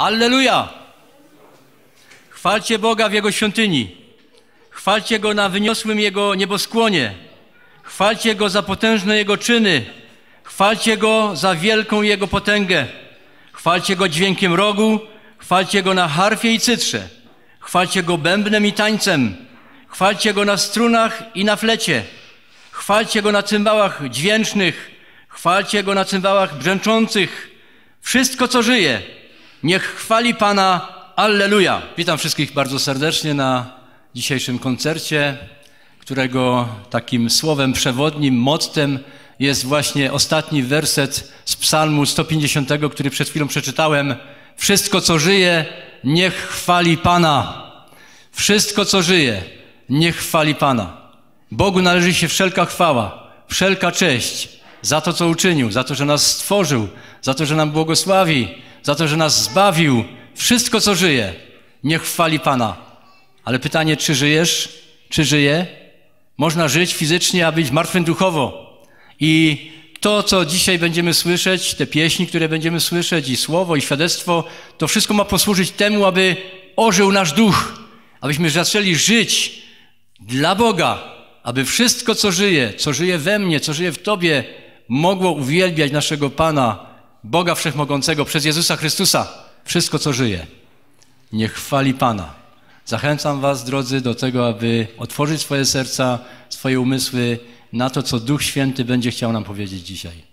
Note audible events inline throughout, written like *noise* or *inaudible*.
Alleluja! Chwalcie Boga w Jego świątyni. Chwalcie Go na wyniosłym Jego nieboskłonie. Chwalcie Go za potężne Jego czyny. Chwalcie Go za wielką Jego potęgę. Chwalcie Go dźwiękiem rogu. Chwalcie Go na harfie i cytrze. Chwalcie Go bębnem i tańcem. Chwalcie Go na strunach i na flecie. Chwalcie Go na cymbałach dźwięcznych. Chwalcie Go na cymbałach brzęczących. Wszystko, co żyje, niech chwali Pana. Alleluja. Witam wszystkich bardzo serdecznie na dzisiejszym koncercie, którego takim słowem przewodnim, mottem jest właśnie ostatni werset z Psalmu 150, który przed chwilą przeczytałem. Wszystko, co żyje, niech chwali Pana. Wszystko, co żyje, niech chwali Pana. Bogu należy się wszelka chwała, wszelka cześć za to, co uczynił, za to, że nas stworzył, za to, że nam błogosławi, za to, że nas zbawił. Wszystko, co żyje, niech chwali Pana. Ale pytanie, czy żyjesz? Czy żyje? Można żyć fizycznie, a być martwym duchowo. I to, co dzisiaj będziemy słyszeć, te pieśni, które będziemy słyszeć, i słowo, i świadectwo, to wszystko ma posłużyć temu, aby ożył nasz duch, abyśmy zaczęli żyć dla Boga, aby wszystko, co żyje, co żyje we mnie, co żyje w Tobie, mogło uwielbiać naszego Pana, Boga Wszechmogącego przez Jezusa Chrystusa. Wszystko, co żyje, niech chwali Pana. Zachęcam Was, drodzy, do tego, aby otworzyć swoje serca, swoje umysły na to, co Duch Święty będzie chciał nam powiedzieć dzisiaj.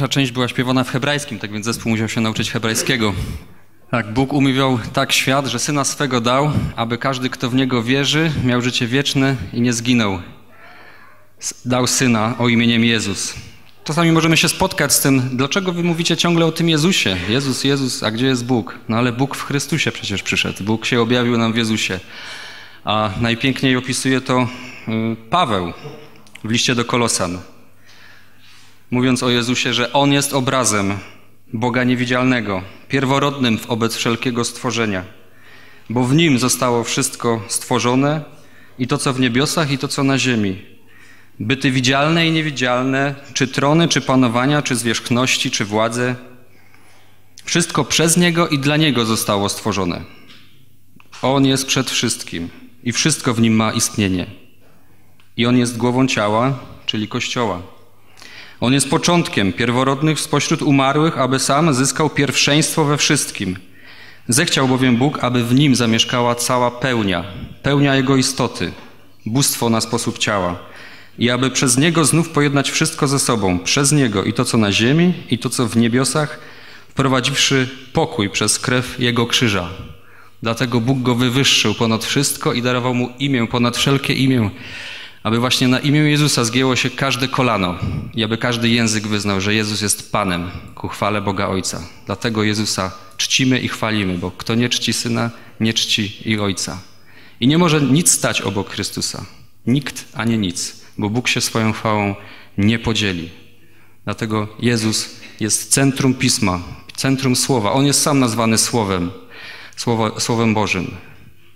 Pierwsza część była śpiewana w hebrajskim, tak więc zespół musiał się nauczyć hebrajskiego. Tak, Bóg umiłował tak świat, że Syna swego dał, aby każdy, kto w Niego wierzy, miał życie wieczne i nie zginął. Dał Syna o imieniem Jezus. Czasami możemy się spotkać z tym, dlaczego wy mówicie ciągle o tym Jezusie? Jezus, Jezus, a gdzie jest Bóg? No ale Bóg w Chrystusie przecież przyszedł. Bóg się objawił nam w Jezusie. A najpiękniej opisuje to y, Paweł w liście do Kolosan. Mówiąc o Jezusie, że On jest obrazem Boga niewidzialnego, pierworodnym wobec wszelkiego stworzenia, bo w Nim zostało wszystko stworzone i to, co w niebiosach, i to, co na ziemi. Byty widzialne i niewidzialne, czy trony, czy panowania, czy zwierzchności, czy władze, wszystko przez Niego i dla Niego zostało stworzone. On jest przed wszystkim i wszystko w Nim ma istnienie. I On jest głową ciała, czyli Kościoła. On jest początkiem pierworodnych spośród umarłych, aby sam zyskał pierwszeństwo we wszystkim. Zechciał bowiem Bóg, aby w nim zamieszkała cała pełnia, pełnia Jego istoty, bóstwo na sposób ciała, i aby przez Niego znów pojednać wszystko ze sobą, przez Niego i to, co na ziemi, i to, co w niebiosach, wprowadziwszy pokój przez krew Jego krzyża. Dlatego Bóg go wywyższył ponad wszystko i darował mu imię ponad wszelkie imię, aby właśnie na imię Jezusa zgięło się każde kolano i aby każdy język wyznał, że Jezus jest Panem ku chwale Boga Ojca. Dlatego Jezusa czcimy i chwalimy, bo kto nie czci Syna, nie czci i Ojca. I nie może nic stać obok Chrystusa. Nikt ani nic, bo Bóg się swoją chwałą nie podzieli. Dlatego Jezus jest centrum Pisma, centrum Słowa. On jest sam nazwany Słowem, Słowo, Słowem Bożym.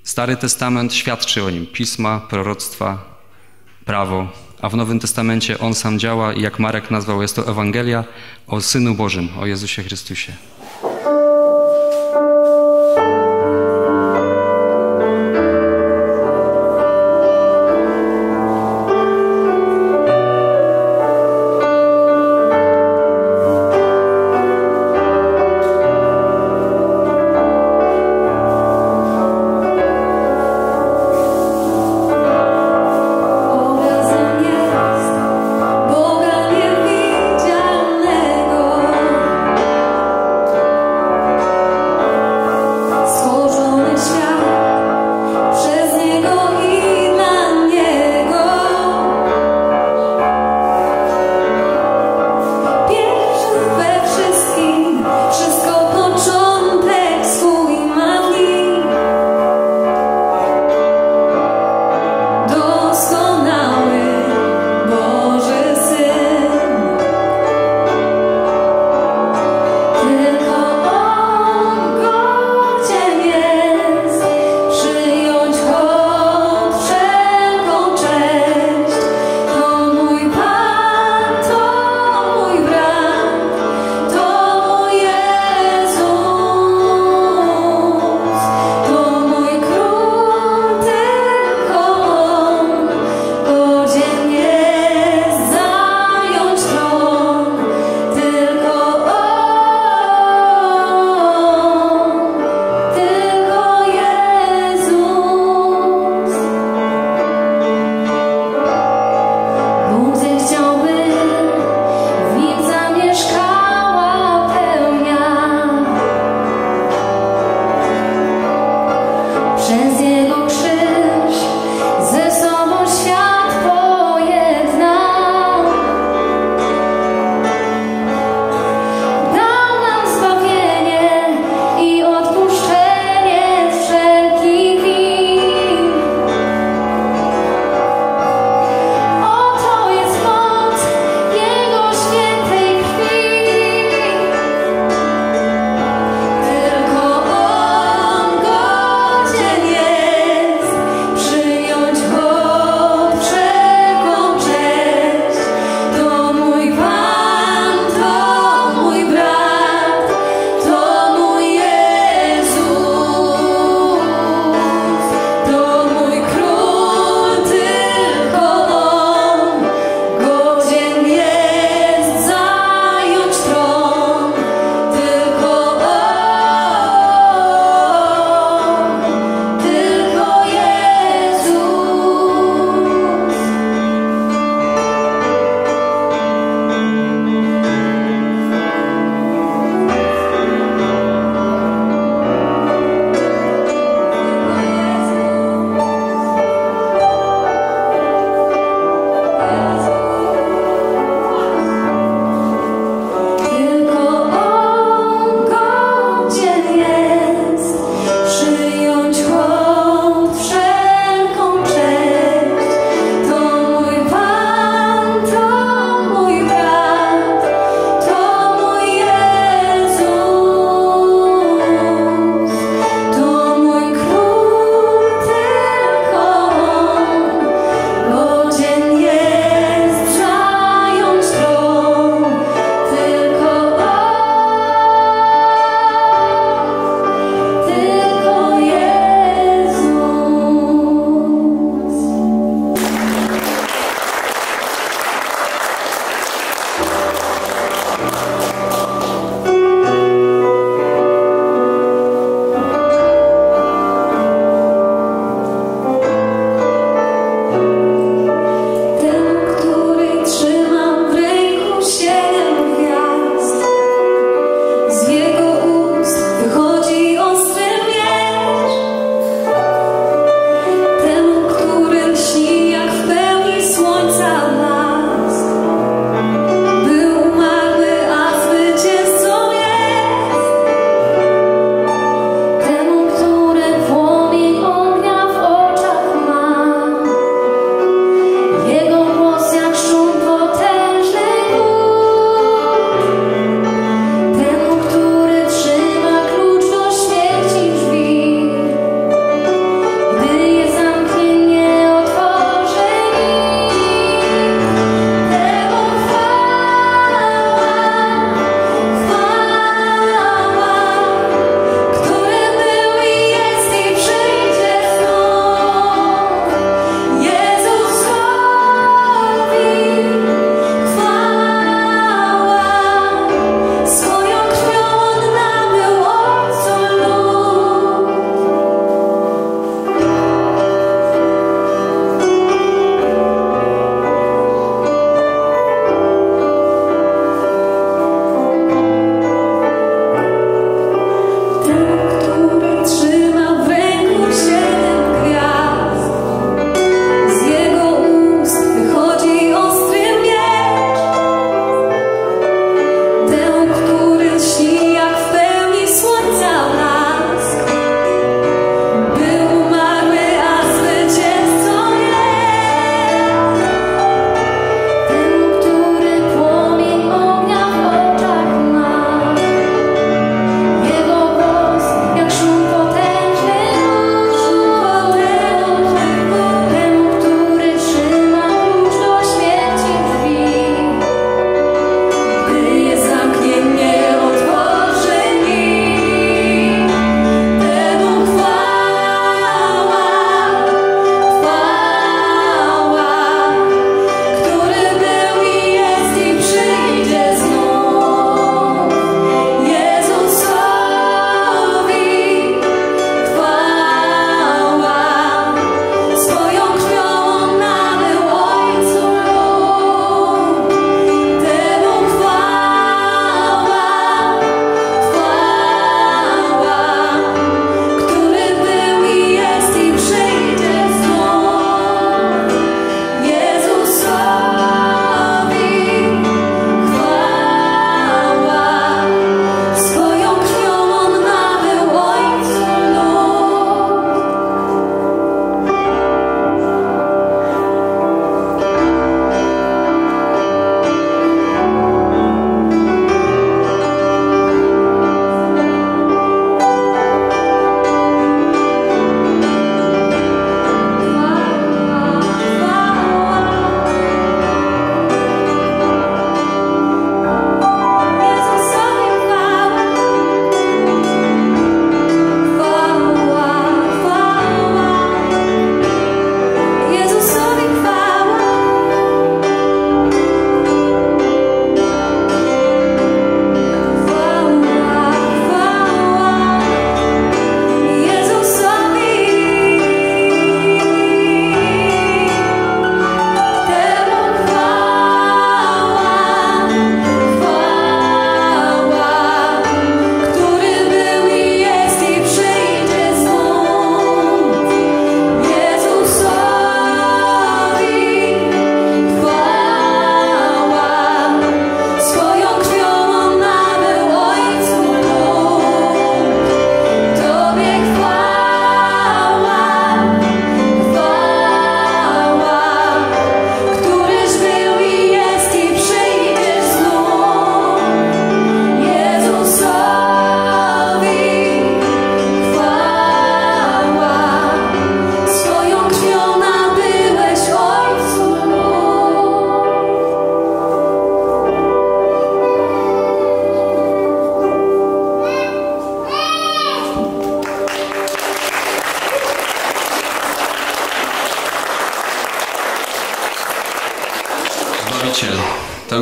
Stary Testament świadczy o nim. Pisma, proroctwa, prawo, a w Nowym Testamencie On sam działa i jak Marek nazwał, jest to Ewangelia o Synu Bożym, o Jezusie Chrystusie.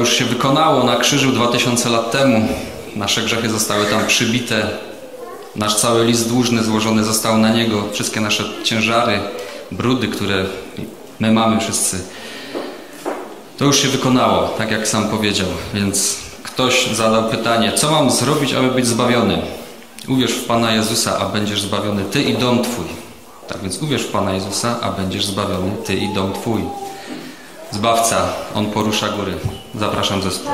Już się wykonało na krzyżu 2000 lat temu. Nasze grzechy zostały tam przybite. Nasz cały list dłużny złożony został na Niego. Wszystkie nasze ciężary, brudy, które my mamy wszyscy. To już się wykonało, tak jak sam powiedział. Więc ktoś zadał pytanie, co mam zrobić, aby być zbawiony? Uwierz w Pana Jezusa, a będziesz zbawiony Ty i dom Twój. Tak więc uwierz w Pana Jezusa, a będziesz zbawiony Ty i dom Twój. Zbawca, On porusza góry. Zapraszam zespół.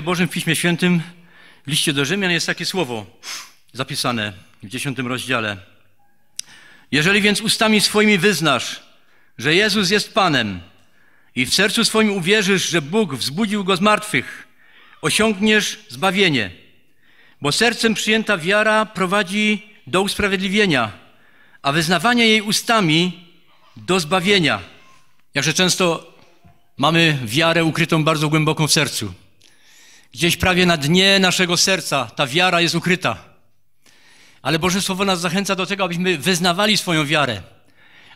Słowie Bożym w Piśmie Świętym, w liście do Rzymian jest takie słowo zapisane w dziesiątym rozdziale. Jeżeli więc ustami swoimi wyznasz, że Jezus jest Panem i w sercu swoim uwierzysz, że Bóg wzbudził Go z martwych, osiągniesz zbawienie. Bo sercem przyjęta wiara prowadzi do usprawiedliwienia, a wyznawanie jej ustami do zbawienia. Jakże często mamy wiarę ukrytą bardzo głęboko w sercu. Gdzieś prawie na dnie naszego serca ta wiara jest ukryta. Ale Boże Słowo nas zachęca do tego, abyśmy wyznawali swoją wiarę,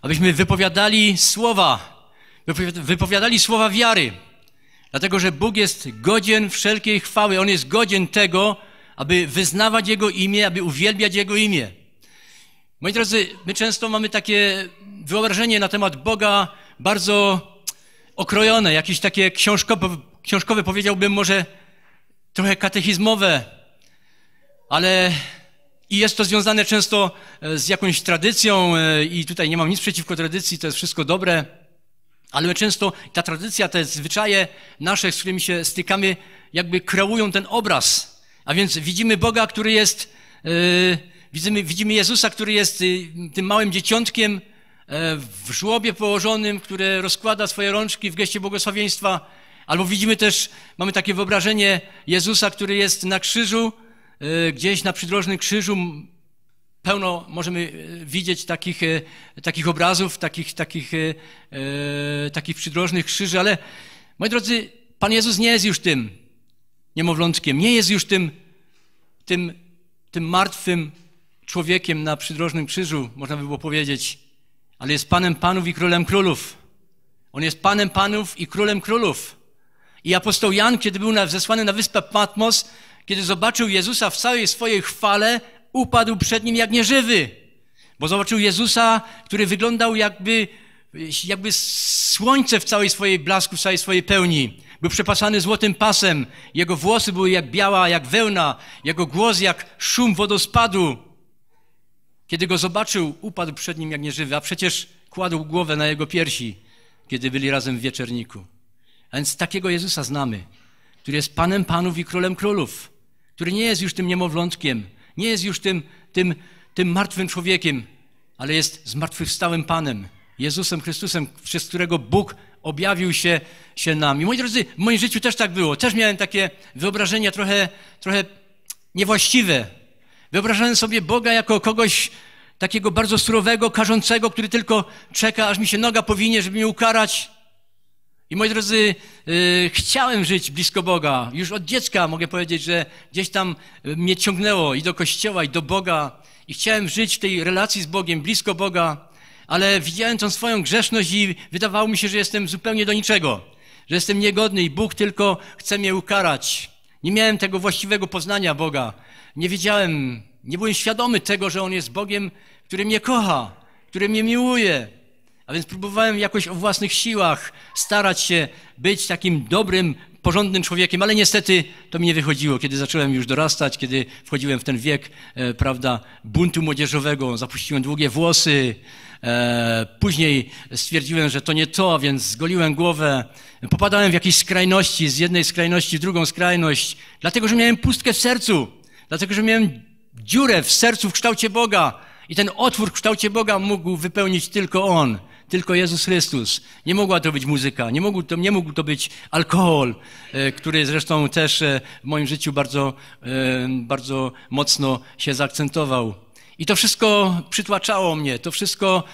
abyśmy wypowiadali słowa, wypowiadali słowa wiary. Dlatego, że Bóg jest godzien wszelkiej chwały. On jest godzien tego, aby wyznawać Jego imię, aby uwielbiać Jego imię. Moi drodzy, my często mamy takie wyobrażenie na temat Boga bardzo okrojone, jakieś takie książkowe, książkowe powiedziałbym może trochę katechizmowe, ale i jest to związane często e, z jakąś tradycją e, i tutaj nie mam nic przeciwko tradycji, to jest wszystko dobre, ale my często ta tradycja, te zwyczaje nasze, z którymi się stykamy, jakby kreują ten obraz. A więc widzimy Boga, który jest, yy, widzimy, widzimy Jezusa, który jest tym małym dzieciątkiem w żłobie położonym, które rozkłada swoje rączki w geście błogosławieństwa Albo widzimy też, mamy takie wyobrażenie Jezusa, który jest na krzyżu, e, gdzieś na przydrożnym krzyżu. Pełno możemy e, widzieć takich, e, takich obrazów, takich, takich, takich przydrożnych krzyży, ale moi drodzy, Pan Jezus nie jest już tym niemowlątkiem, nie jest już tym, tym, tym martwym człowiekiem na przydrożnym krzyżu, można by było powiedzieć, ale jest Panem Panów i Królem Królów. On jest Panem Panów i Królem Królów. I apostoł Jan, kiedy był zesłany na wyspę Patmos, kiedy zobaczył Jezusa w całej swojej chwale, upadł przed nim jak nieżywy. Bo zobaczył Jezusa, który wyglądał jakby, jakby słońce w całej swojej blasku, w całej swojej pełni. Był przepasany złotym pasem. Jego włosy były jak biała, jak wełna. Jego głos jak szum wodospadu. Kiedy go zobaczył, upadł przed nim jak nieżywy, a przecież kładł głowę na jego piersi, kiedy byli razem w wieczerniku. A więc takiego Jezusa znamy, który jest Panem Panów i Królem Królów, który nie jest już tym niemowlątkiem, nie jest już tym, tym, tym martwym człowiekiem, ale jest zmartwychwstałym Panem, Jezusem Chrystusem, przez którego Bóg objawił się, się nam. I moi drodzy, w moim życiu też tak było. Też miałem takie wyobrażenia trochę, trochę niewłaściwe. Wyobrażałem sobie Boga jako kogoś takiego bardzo surowego, karzącego, który tylko czeka, aż mi się noga powinie, żeby mnie ukarać. I moi drodzy, yy, chciałem żyć blisko Boga. Już od dziecka mogę powiedzieć, że gdzieś tam mnie ciągnęło i do kościoła, i do Boga. I chciałem żyć w tej relacji z Bogiem, blisko Boga, ale widziałem tą swoją grzeszność i wydawało mi się, że jestem zupełnie do niczego. Że jestem niegodny i Bóg tylko chce mnie ukarać. Nie miałem tego właściwego poznania Boga. Nie wiedziałem, nie byłem świadomy tego, że On jest Bogiem, który mnie kocha, który mnie miłuje. A więc próbowałem jakoś o własnych siłach starać się być takim dobrym, porządnym człowiekiem, ale niestety to mi nie wychodziło. Kiedy zacząłem już dorastać, kiedy wchodziłem w ten wiek, e, prawda, buntu młodzieżowego, zapuściłem długie włosy, e, później stwierdziłem, że to nie to, więc zgoliłem głowę, popadałem w jakieś skrajności, z jednej skrajności w drugą skrajność, dlatego, że miałem pustkę w sercu, dlatego, że miałem dziurę w sercu w kształcie Boga i ten otwór w kształcie Boga mógł wypełnić tylko On tylko Jezus Chrystus. Nie mogła to być muzyka, nie mógł to, nie mógł to być alkohol, e, który zresztą też e, w moim życiu bardzo, e, bardzo mocno się zaakcentował. I to wszystko przytłaczało mnie, to wszystko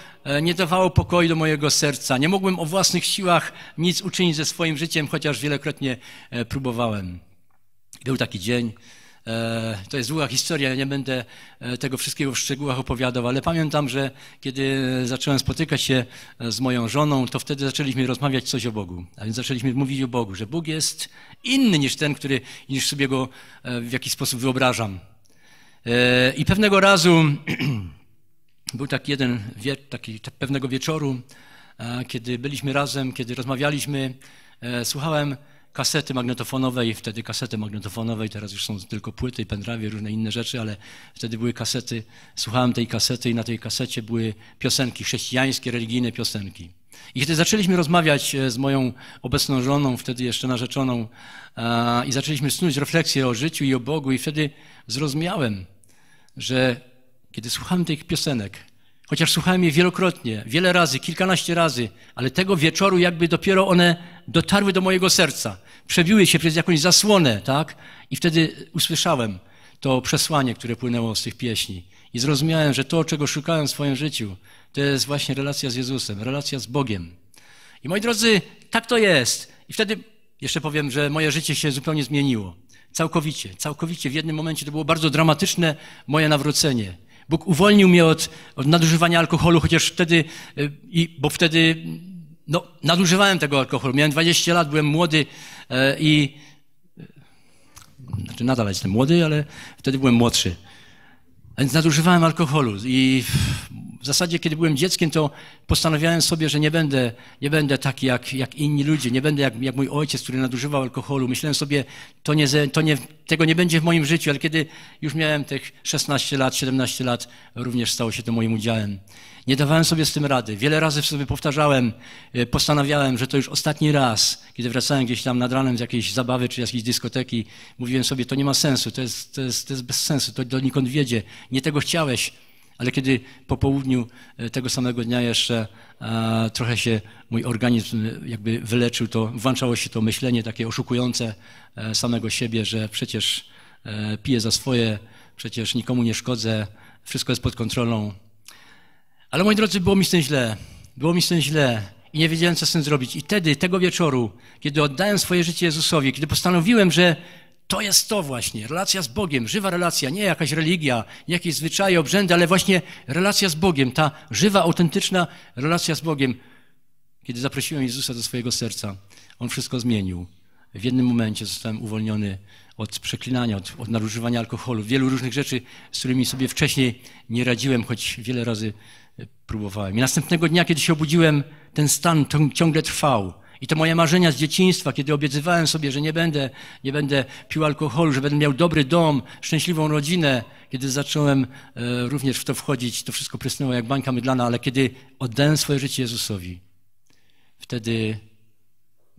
nie dawało pokoju do mojego serca. Nie mogłem o własnych siłach nic uczynić ze swoim życiem, chociaż wielokrotnie próbowałem. Był taki dzień, to jest długa historia, nie będę e, tego wszystkiego w szczegółach opowiadał, ale pamiętam, że kiedy zacząłem spotykać się e, z moją żoną, to wtedy zaczęliśmy rozmawiać coś o Bogu. A więc zaczęliśmy mówić o Bogu, że Bóg jest inny niż ten, który, niż sobie go w jakiś sposób wyobrażam. I pewnego razu *clears throat* był taki jeden, taki pewnego wieczoru, kiedy byliśmy razem, kiedy rozmawialiśmy, słuchałem kasety magnetofonowej, wtedy kasety magnetofonowej, teraz już są tylko płyty, pendrive, różne inne rzeczy, ale wtedy były kasety. Słuchałem tej kasety i na tej kasecie były piosenki chrześcijańskie, religijne piosenki. I kiedy zaczęliśmy rozmawiać e, z moją obecną żoną, wtedy jeszcze narzeczoną, i zaczęliśmy snuć refleksję o życiu i o Bogu, i wtedy zrozumiałem, że kiedy słuchałem tych piosenek, chociaż słuchałem je wielokrotnie, wiele razy, kilkanaście razy, ale tego wieczoru jakby dopiero one dotarły do mojego serca, przebiły się przez jakąś zasłonę, tak? I wtedy usłyszałem to przesłanie, które płynęło z tych pieśni. I zrozumiałem, że to, czego szukałem w swoim życiu, to jest właśnie relacja z Jezusem, relacja z Bogiem. I moi drodzy, tak to jest. I wtedy jeszcze powiem, że moje życie się zupełnie zmieniło. Całkowicie, całkowicie. W jednym momencie to było bardzo dramatyczne moje nawrócenie. Bóg uwolnił mnie od, od nadużywania alkoholu, chociaż wtedy, y, i, bo wtedy no, nadużywałem tego alkoholu. Miałem 20 lat, byłem młody e, i znaczy nadal jestem młody, ale wtedy byłem młodszy. Więc nadużywałem alkoholu i w zasadzie, kiedy byłem dzieckiem, to postanawiałem sobie, że nie będę, nie będę taki jak, jak inni ludzie, nie będę jak, jak mój ojciec, który nadużywał alkoholu. Myślałem sobie, to nie, to nie, tego nie będzie w moim życiu, ale kiedy już miałem tych 16 lat, 17 lat, również stało się to moim udziałem. Nie dawałem sobie z tym rady. Wiele razy sobie powtarzałem, e, postanawiałem, że to już ostatni raz, kiedy wracałem gdzieś tam nad ranem z jakiejś zabawy czy jakiejś dyskoteki, mówiłem sobie, to nie ma sensu, to jest, to jest, to jest bez sensu, to donikąd wiedzie, nie tego chciałeś. Ale kiedy po południu e, tego samego dnia jeszcze e, trochę się mój organizm jakby wyleczył, to włączało się to myślenie takie oszukujące e, samego siebie, że przecież e, piję za swoje, przecież nikomu nie szkodzę, wszystko jest pod kontrolą. Ale moi drodzy, było mi z tym źle. Było mi z tym źle i nie wiedziałem, co z tym zrobić. I wtedy, tego wieczoru, kiedy oddałem swoje życie Jezusowi, kiedy postanowiłem, że To jest to właśnie, relacja z Bogiem, żywa relacja, nie jakaś religia, nie jakieś zwyczaje, obrzędy, ale właśnie relacja z Bogiem, ta żywa, autentyczna relacja z Bogiem. Kiedy zaprosiłem Jezusa do swojego serca, On wszystko zmienił. W jednym momencie zostałem uwolniony od przeklinania, od, od nadużywania alkoholu, wielu różnych rzeczy, z którymi sobie wcześniej nie radziłem, choć wiele razy próbowałem. I następnego dnia, kiedy się obudziłem, ten stan ciągle trwał. I to moje marzenia z dzieciństwa, kiedy obiecywałem sobie, że nie będę, nie będę pił alkoholu, że będę miał dobry dom, szczęśliwą rodzinę, kiedy zacząłem e, również w to wchodzić, to wszystko prysnęło jak bańka mydlana, ale kiedy oddałem swoje życie Jezusowi, wtedy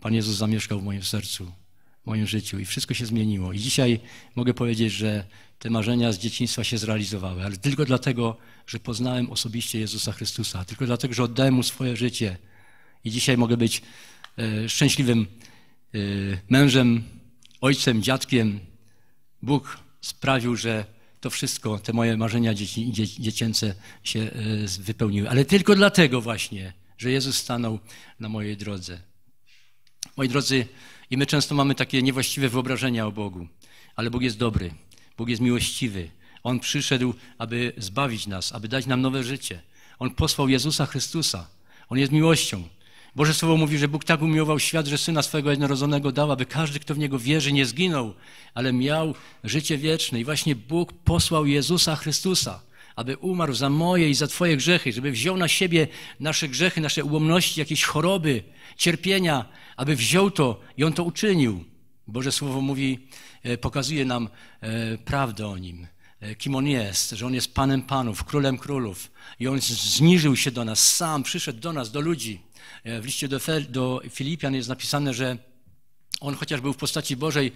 Pan Jezus zamieszkał w moim sercu, w moim życiu i wszystko się zmieniło. I dzisiaj mogę powiedzieć, że te marzenia z dzieciństwa się zrealizowały, ale tylko dlatego, że poznałem osobiście Jezusa Chrystusa, tylko dlatego, że oddałem Mu swoje życie. I dzisiaj mogę być szczęśliwym e, mężem, ojcem, dziadkiem. Bóg sprawił, że to wszystko, te moje marzenia dzieci, dziecięce się e, wypełniły. Ale tylko dlatego właśnie, że Jezus stanął na mojej drodze. Moi drodzy, i my często mamy takie niewłaściwe wyobrażenia o Bogu, ale Bóg jest dobry, Bóg jest miłościwy. On przyszedł, aby zbawić nas, aby dać nam nowe życie. On posłał Jezusa Chrystusa. On jest miłością. Boże Słowo mówi, że Bóg tak umiłował świat, że Syna swego jednorodzonego dał, aby każdy, kto w Niego wierzy, nie zginął, ale miał życie wieczne. I właśnie Bóg posłał Jezusa Chrystusa aby umarł za moje i za Twoje grzechy, żeby wziął na siebie nasze grzechy, nasze ułomności, jakieś choroby, cierpienia, aby wziął to i On to uczynił. Boże Słowo mówi, e, pokazuje nam e, prawdę o Nim, e, kim On jest, że On jest Panem Panów, Królem Królów i On zniżył się do nas, sam przyszedł do nas, do ludzi. W liście do, do Filipian jest napisane, że On chociaż był w postaci Bożej,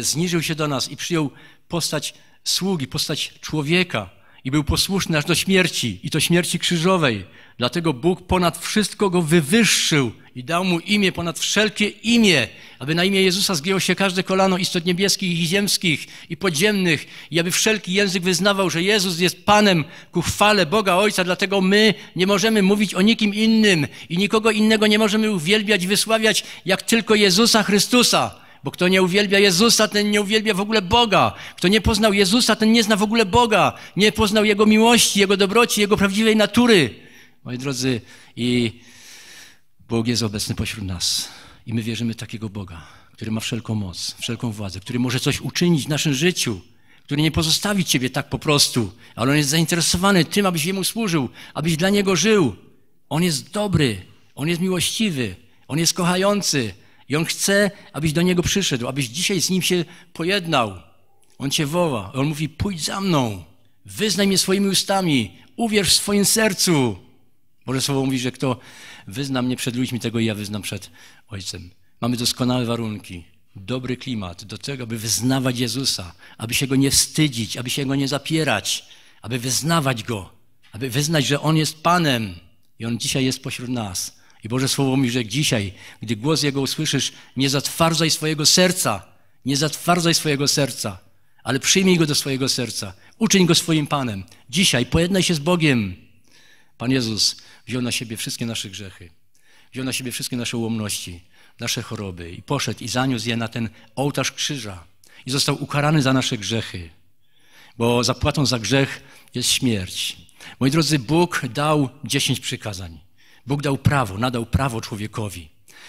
zniżył się do nas i przyjął postać sługi, postać człowieka, i był posłuszny aż do śmierci, i to śmierci krzyżowej. Dlatego Bóg ponad wszystko go wywyższył i dał mu imię ponad wszelkie imię, aby na imię Jezusa zgięło się każde kolano istot niebieskich i ziemskich i podziemnych i aby wszelki język wyznawał, że Jezus jest Panem ku chwale Boga Ojca. Dlatego my nie możemy mówić o nikim innym i nikogo innego nie możemy uwielbiać wysławiać, jak tylko Jezusa Chrystusa. Bo kto nie uwielbia Jezusa, ten nie uwielbia w ogóle Boga. Kto nie poznał Jezusa, ten nie zna w ogóle Boga. Nie poznał Jego miłości, Jego dobroci, Jego prawdziwej natury. Moi drodzy, i Bóg jest obecny pośród nas. I my wierzymy takiego Boga, który ma wszelką moc, wszelką władzę, który może coś uczynić w naszym życiu, który nie pozostawi Ciebie tak po prostu, ale On jest zainteresowany tym, abyś Jemu służył, abyś dla Niego żył. On jest dobry, On jest miłościwy, On jest kochający, i On chce, abyś do Niego przyszedł, abyś dzisiaj z Nim się pojednał. On Cię woła. On mówi, pójdź za mną. Wyznaj mnie swoimi ustami. Uwierz w swoim sercu. Boże Słowo mówi, że kto wyzna mnie przed ludźmi, tego i ja wyznam przed Ojcem. Mamy doskonałe warunki, dobry klimat do tego, aby wyznawać Jezusa, aby się Go nie wstydzić, aby się Go nie zapierać, aby wyznawać Go, aby wyznać, że On jest Panem i On dzisiaj jest pośród nas. I Boże Słowo mówi, że dzisiaj, gdy głos Jego usłyszysz, nie zatwardzaj swojego serca, nie zatwardzaj swojego serca, ale przyjmij Go do swojego serca. Uczyń Go swoim Panem. Dzisiaj pojednaj się z Bogiem. Pan Jezus wziął na siebie wszystkie nasze grzechy. Wziął na siebie wszystkie nasze ułomności, nasze choroby i poszedł i zaniósł je na ten ołtarz krzyża. I został ukarany za nasze grzechy. Bo zapłatą za grzech jest śmierć. Moi drodzy, Bóg dał dziesięć przykazań. Bóg dał prawo, nadał prawo człowiekowi.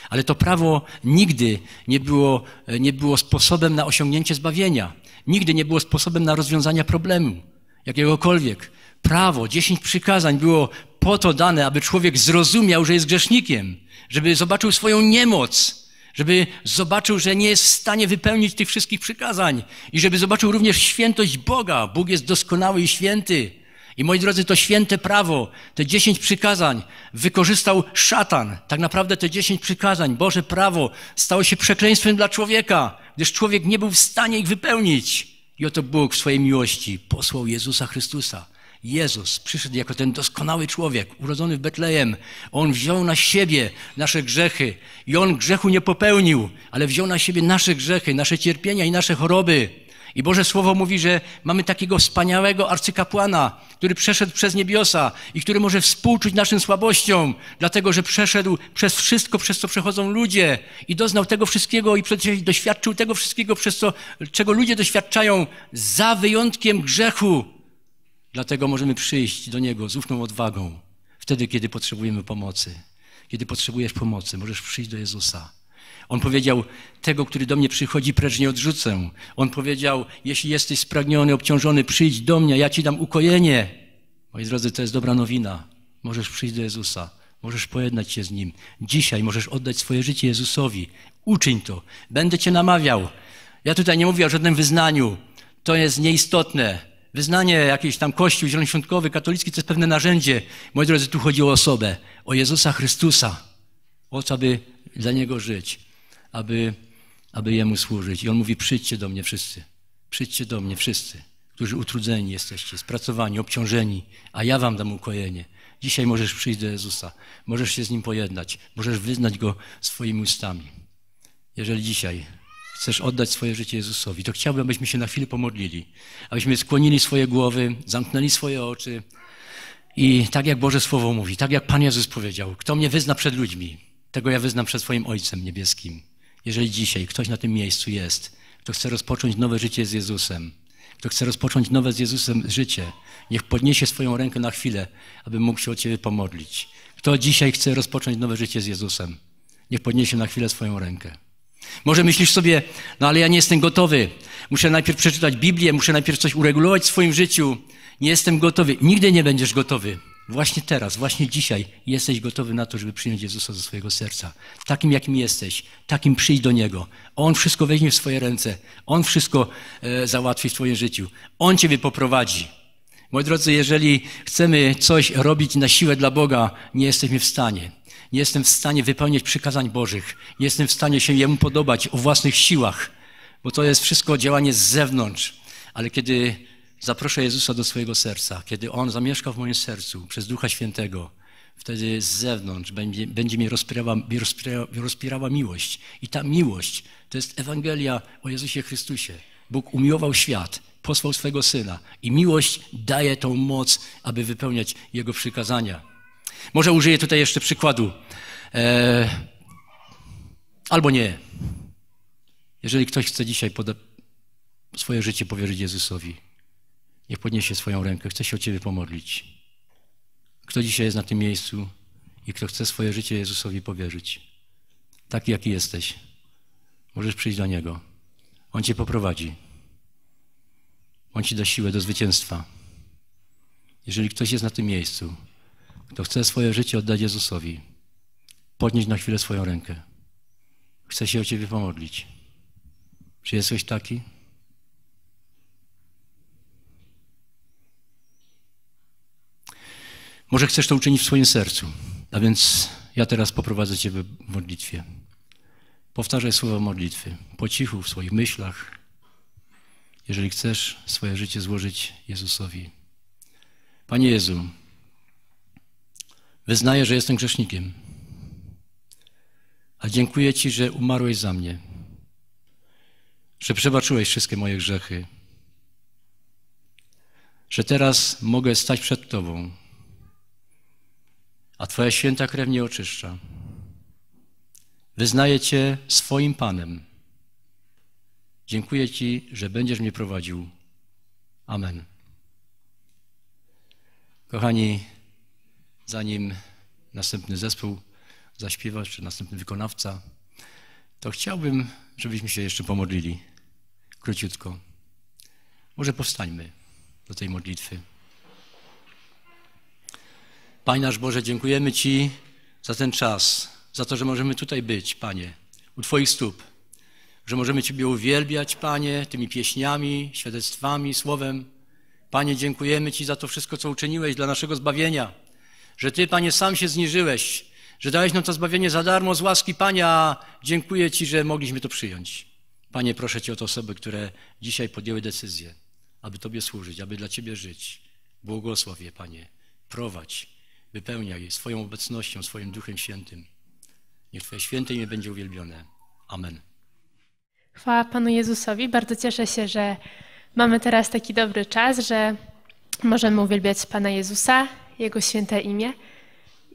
Ale to prawo nigdy nie było, nie było sposobem na osiągnięcie zbawienia. Nigdy nie było sposobem na rozwiązanie problemu jakiegokolwiek. Prawo, dziesięć przykazań było po to dane, aby człowiek zrozumiał, że jest grzesznikiem, żeby zobaczył swoją niemoc, żeby zobaczył, że nie jest w stanie wypełnić tych wszystkich przykazań i żeby zobaczył również świętość Boga. Bóg jest doskonały i święty. I moi drodzy, to święte prawo, te dziesięć przykazań wykorzystał szatan. Tak naprawdę te dziesięć przykazań, Boże prawo, stało się przekleństwem dla człowieka, gdyż człowiek nie był w stanie ich wypełnić. I oto Bóg w swojej miłości posłał Jezusa Chrystusa. Jezus przyszedł jako ten doskonały człowiek, urodzony w Betlejem. On wziął na siebie nasze grzechy i on grzechu nie popełnił, ale wziął na siebie nasze grzechy, nasze cierpienia i nasze choroby. I Boże Słowo mówi, że mamy takiego wspaniałego arcykapłana, który przeszedł przez niebiosa i który może współczuć naszym słabościom, dlatego że przeszedł przez wszystko, przez co przechodzą ludzie i doznał tego wszystkiego i doświadczył tego wszystkiego, przez co, czego ludzie doświadczają za wyjątkiem grzechu. Dlatego możemy przyjść do Niego z ufną odwagą, wtedy, kiedy potrzebujemy pomocy. Kiedy potrzebujesz pomocy, możesz przyjść do Jezusa. On powiedział, tego, który do mnie przychodzi, precz nie odrzucę. On powiedział, jeśli jesteś spragniony, obciążony, przyjdź do mnie, ja ci dam ukojenie. Moi drodzy, to jest dobra nowina. Możesz przyjść do Jezusa, możesz pojednać się z Nim. Dzisiaj możesz oddać swoje życie Jezusowi. Uczyń to. Będę cię namawiał. Ja tutaj nie mówię o żadnym wyznaniu. To jest nieistotne. Wyznanie, jakiś tam kościół zielonoświątkowy, katolicki, to jest pewne narzędzie. Moi drodzy, tu chodzi o osobę, o Jezusa Chrystusa. O co, aby dla Niego żyć aby, aby Jemu służyć. I On mówi, przyjdźcie do mnie wszyscy. Przyjdźcie do mnie wszyscy, którzy utrudzeni jesteście, spracowani, obciążeni, a ja wam dam ukojenie. Dzisiaj możesz przyjść do Jezusa, możesz się z Nim pojednać, możesz wyznać Go swoimi ustami. Jeżeli dzisiaj chcesz oddać swoje życie Jezusowi, to chciałbym, abyśmy się na chwilę pomodlili, abyśmy skłonili swoje głowy, zamknęli swoje oczy i tak jak Boże Słowo mówi, tak jak Pan Jezus powiedział, kto mnie wyzna przed ludźmi, tego ja wyznam przed swoim Ojcem Niebieskim. Jeżeli dzisiaj ktoś na tym miejscu jest, kto chce rozpocząć nowe życie z Jezusem, kto chce rozpocząć nowe z Jezusem życie, niech podniesie swoją rękę na chwilę, aby mógł się o Ciebie pomodlić. Kto dzisiaj chce rozpocząć nowe życie z Jezusem, niech podniesie na chwilę swoją rękę. Może myślisz sobie, no ale ja nie jestem gotowy. Muszę najpierw przeczytać Biblię, muszę najpierw coś uregulować w swoim życiu. Nie jestem gotowy. Nigdy nie będziesz gotowy. Właśnie teraz, właśnie dzisiaj jesteś gotowy na to, żeby przyjąć Jezusa do swojego serca. Takim, jakim jesteś, takim przyjdź do Niego. On wszystko weźmie w swoje ręce. On wszystko e, załatwi w Twoim życiu. On Ciebie poprowadzi. Moi drodzy, jeżeli chcemy coś robić na siłę dla Boga, nie jesteśmy w stanie. Nie jestem w stanie wypełniać przykazań Bożych. Nie jestem w stanie się Jemu podobać o własnych siłach, bo to jest wszystko działanie z zewnątrz. Ale kiedy zaproszę Jezusa do swojego serca, kiedy On zamieszka w moim sercu przez Ducha Świętego, wtedy z zewnątrz będzie, będzie mnie rozpierała, rozpierała, rozpierała miłość. I ta miłość to jest Ewangelia o Jezusie Chrystusie. Bóg umiłował świat, posłał swego Syna i miłość daje tą moc, aby wypełniać Jego przykazania. Może użyję tutaj jeszcze przykładu. Eee, albo nie. Jeżeli ktoś chce dzisiaj swoje życie powierzyć Jezusowi, Niech podniesie swoją rękę. Chcę się o Ciebie pomodlić. Kto dzisiaj jest na tym miejscu i kto chce swoje życie Jezusowi powierzyć, taki jaki jesteś, możesz przyjść do Niego. On Cię poprowadzi. On Ci da siłę do zwycięstwa. Jeżeli ktoś jest na tym miejscu, kto chce swoje życie oddać Jezusowi, podnieść na chwilę swoją rękę. Chcę się o Ciebie pomodlić. Czy jesteś taki? Może chcesz to uczynić w swoim sercu. A więc ja teraz poprowadzę Cię w modlitwie. Powtarzaj słowa modlitwy po cichu w swoich myślach, jeżeli chcesz swoje życie złożyć Jezusowi. Panie Jezu, wyznaję, że jestem grzesznikiem, a dziękuję Ci, że umarłeś za mnie, że przebaczyłeś wszystkie moje grzechy, że teraz mogę stać przed Tobą a Twoja święta krew mnie oczyszcza. Wyznaję Cię swoim Panem. Dziękuję Ci, że będziesz mnie prowadził. Amen. Kochani, zanim następny zespół zaśpiewa, czy następny wykonawca, to chciałbym, żebyśmy się jeszcze pomodlili. Króciutko. Może powstańmy do tej modlitwy. Panie nasz Boże, dziękujemy Ci za ten czas, za to, że możemy tutaj być, Panie, u Twoich stóp, że możemy Ciebie uwielbiać, Panie, tymi pieśniami, świadectwami, słowem. Panie, dziękujemy Ci za to wszystko, co uczyniłeś dla naszego zbawienia, że Ty, Panie, sam się zniżyłeś, że dałeś nam to zbawienie za darmo z łaski, Panie, a dziękuję Ci, że mogliśmy to przyjąć. Panie, proszę Cię o te osoby, które dzisiaj podjęły decyzję, aby Tobie służyć, aby dla Ciebie żyć. Błogosław je, Panie. Prowadź, Wypełnia je swoją obecnością, swoim Duchem Świętym. Niech Twoje święte imię będzie uwielbione. Amen. Chwała Panu Jezusowi. Bardzo cieszę się, że mamy teraz taki dobry czas, że możemy uwielbiać Pana Jezusa, Jego święte imię.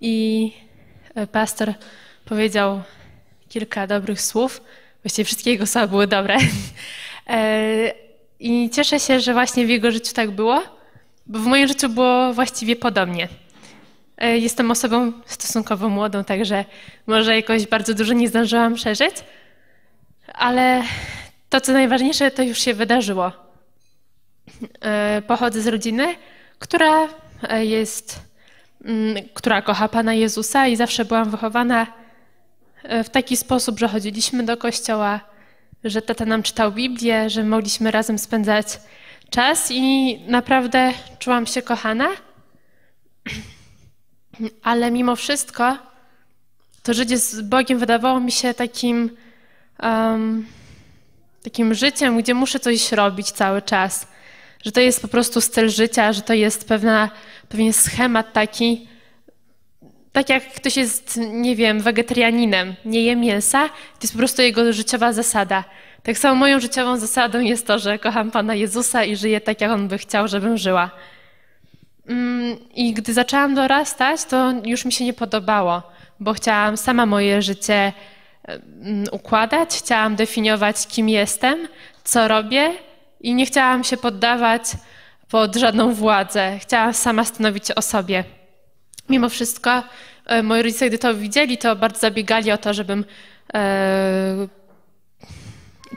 I e, pastor powiedział kilka dobrych słów. Właściwie wszystkie jego słowa były dobre. *laughs* E, I cieszę się, że właśnie w jego życiu tak było, bo w moim życiu było właściwie podobnie. E, jestem osobą stosunkowo młodą, także może jakoś bardzo dużo nie zdążyłam przeżyć, ale to, co najważniejsze, to już się wydarzyło. Pochodzę z rodziny, która jest, mm, która kocha Pana Jezusa i zawsze byłam wychowana w taki sposób, że chodziliśmy do kościoła, że tata nam czytał Biblię, że mogliśmy razem spędzać czas i naprawdę czułam się kochana. *clears throat* Ale mimo wszystko to życie z Bogiem wydawało mi się takim, um, takim życiem, gdzie muszę coś robić cały czas. Że to jest po prostu styl życia, że to jest pewna, pewien schemat taki, tak jak ktoś jest, nie wiem, wegetarianinem, nie je mięsa, to jest po prostu jego życiowa zasada. Tak samo moją życiową zasadą jest to, że kocham Pana Jezusa i żyję tak, jak On by chciał, żebym żyła. Mm, I gdy zaczęłam dorastać, to już mi się nie podobało, bo chciałam sama moje życie układać, chciałam definiować, kim jestem, co robię i nie chciałam się poddawać pod żadną władzę. Chciałam sama stanowić o sobie. Mimo wszystko e, moi rodzice, gdy to widzieli, to bardzo zabiegali o to, żebym e,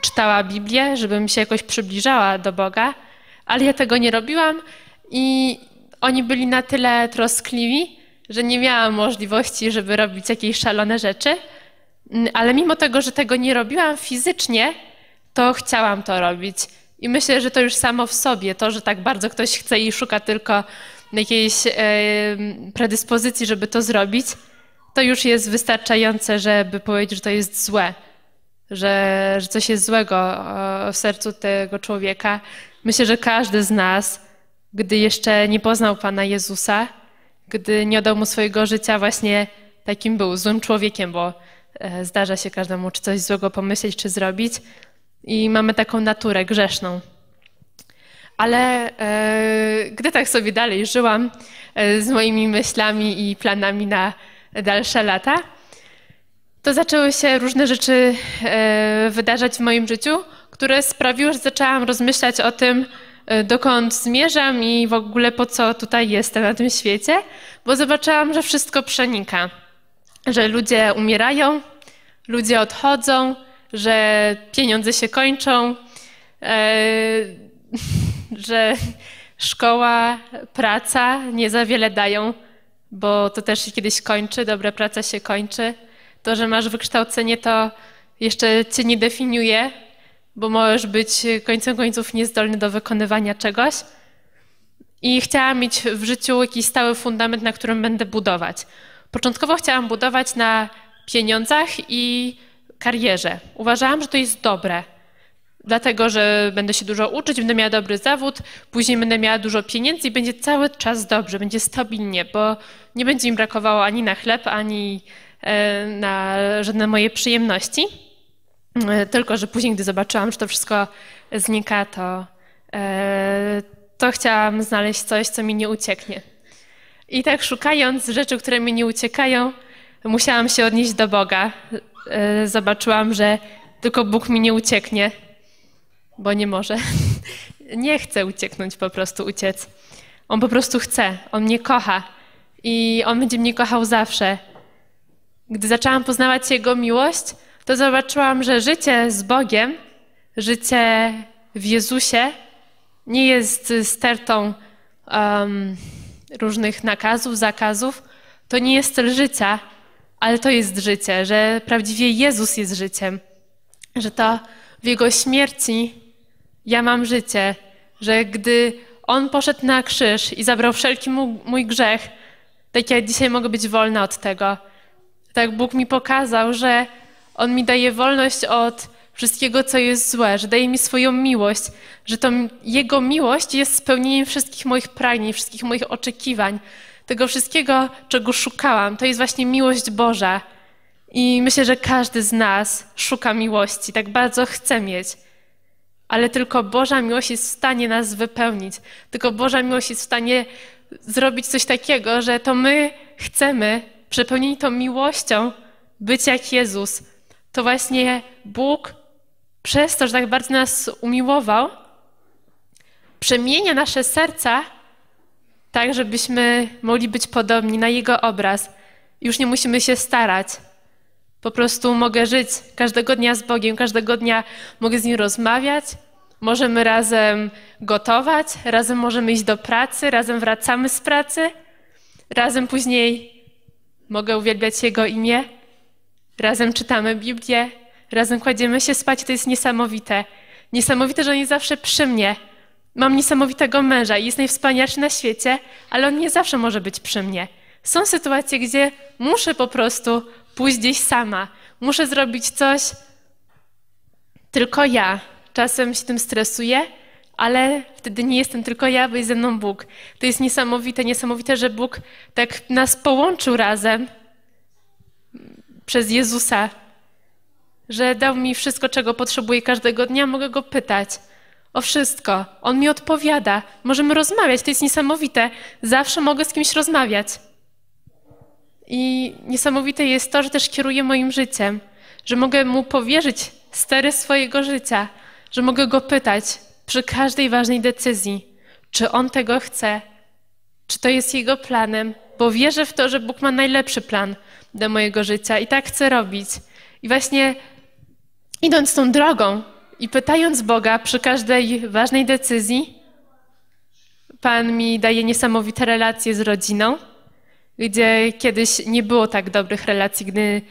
czytała Biblię, żebym się jakoś przybliżała do Boga, ale ja tego nie robiłam i oni byli na tyle troskliwi, że nie miałam możliwości, żeby robić jakieś szalone rzeczy, ale mimo tego, że tego nie robiłam fizycznie, to chciałam to robić. I myślę, że to już samo w sobie, to, że tak bardzo ktoś chce i szuka tylko jakiejś e, predyspozycji, żeby to zrobić, to już jest wystarczające, żeby powiedzieć, że to jest złe, że, że coś jest złego w sercu tego człowieka. Myślę, że każdy z nas gdy jeszcze nie poznał Pana Jezusa, gdy nie oddał mu swojego życia, właśnie takim był, złym człowiekiem, bo e, zdarza się każdemu czy coś złego pomyśleć, czy zrobić. I mamy taką naturę grzeszną. Ale e, gdy tak sobie dalej żyłam e, z moimi myślami i planami na dalsze lata, to zaczęły się różne rzeczy e, wydarzać w moim życiu, które sprawiły, że zaczęłam rozmyślać o tym, E, dokąd zmierzam i w ogóle po co tutaj jestem na tym świecie, bo zobaczyłam, że wszystko przenika. Że ludzie umierają, ludzie odchodzą, że pieniądze się kończą, e, *laughs* że szkoła, praca nie za wiele dają, bo to też się kiedyś kończy, dobra praca się kończy. To, że masz wykształcenie, to jeszcze cię nie definiuje, bo możesz być końcem końców niezdolny do wykonywania czegoś. I chciałam mieć w życiu jakiś stały fundament, na którym będę budować. Początkowo chciałam budować na pieniądzach i karierze. Uważałam, że to jest dobre, dlatego że będę się dużo uczyć, będę miała dobry zawód, później będę miała dużo pieniędzy i będzie cały czas dobrze, będzie stabilnie, bo nie będzie mi brakowało ani na chleb, ani e, na żadne moje przyjemności. E, tylko, że później, gdy zobaczyłam, że to wszystko znika, to, e, to chciałam znaleźć coś, co mi nie ucieknie. I tak szukając rzeczy, które mi nie uciekają, musiałam się odnieść do Boga. E, zobaczyłam, że tylko Bóg mi nie ucieknie, bo nie może. *laughs* Nie chce ucieknąć, po prostu uciec. On po prostu chce, on mnie kocha i on będzie mnie kochał zawsze. Gdy zaczęłam poznawać Jego miłość, to zobaczyłam, że życie z Bogiem, życie w Jezusie nie jest stertą um, różnych nakazów, zakazów. To nie jest cel życia, ale to jest życie, że prawdziwie Jezus jest życiem, że to w Jego śmierci ja mam życie, że gdy On poszedł na krzyż i zabrał wszelki mój grzech, tak ja dzisiaj mogę być wolna od tego. Tak Bóg mi pokazał, że on mi daje wolność od wszystkiego, co jest złe, że daje mi swoją miłość, że to Jego miłość jest spełnieniem wszystkich moich pragnień, wszystkich moich oczekiwań, tego wszystkiego, czego szukałam. To jest właśnie miłość Boża. I myślę, że każdy z nas szuka miłości, tak bardzo chce mieć. Ale tylko Boża miłość jest w stanie nas wypełnić. Tylko Boża miłość jest w stanie zrobić coś takiego, że to my chcemy, przepełnieni tą miłością, być jak Jezus. To właśnie Bóg przez to, że tak bardzo nas umiłował, przemienia nasze serca tak, żebyśmy mogli być podobni na Jego obraz. Już nie musimy się starać. Po prostu mogę żyć każdego dnia z Bogiem, każdego dnia mogę z Nim rozmawiać, możemy razem gotować, razem możemy iść do pracy, razem wracamy z pracy, razem później mogę uwielbiać Jego imię, razem czytamy Biblię, razem kładziemy się spać. To jest niesamowite. Niesamowite, że On jest zawsze przy mnie. Mam niesamowitego męża i jest najwspanialszy na świecie, ale on nie zawsze może być przy mnie. Są sytuacje, gdzie muszę po prostu pójść gdzieś sama. Muszę zrobić coś tylko ja. Czasem się tym stresuję, ale wtedy nie jestem tylko ja, bo jest ze mną Bóg. To jest niesamowite, niesamowite, że Bóg tak nas połączył razem przez Jezusa, że dał mi wszystko, czego potrzebuję każdego dnia, mogę Go pytać o wszystko. On mi odpowiada. Możemy rozmawiać, to jest niesamowite. Zawsze mogę z kimś rozmawiać. I niesamowite jest to, że też kieruje moim życiem, że mogę mu powierzyć stery swojego życia, że mogę go pytać przy każdej ważnej decyzji, czy on tego chce, czy to jest jego planem, bo wierzę w to, że Bóg ma najlepszy plan dla mojego życia i tak chcę robić. I właśnie idąc tą drogą i pytając Boga przy każdej ważnej decyzji, Pan mi daje niesamowite relacje z rodziną gdzie kiedyś nie było tak dobrych relacji, gdy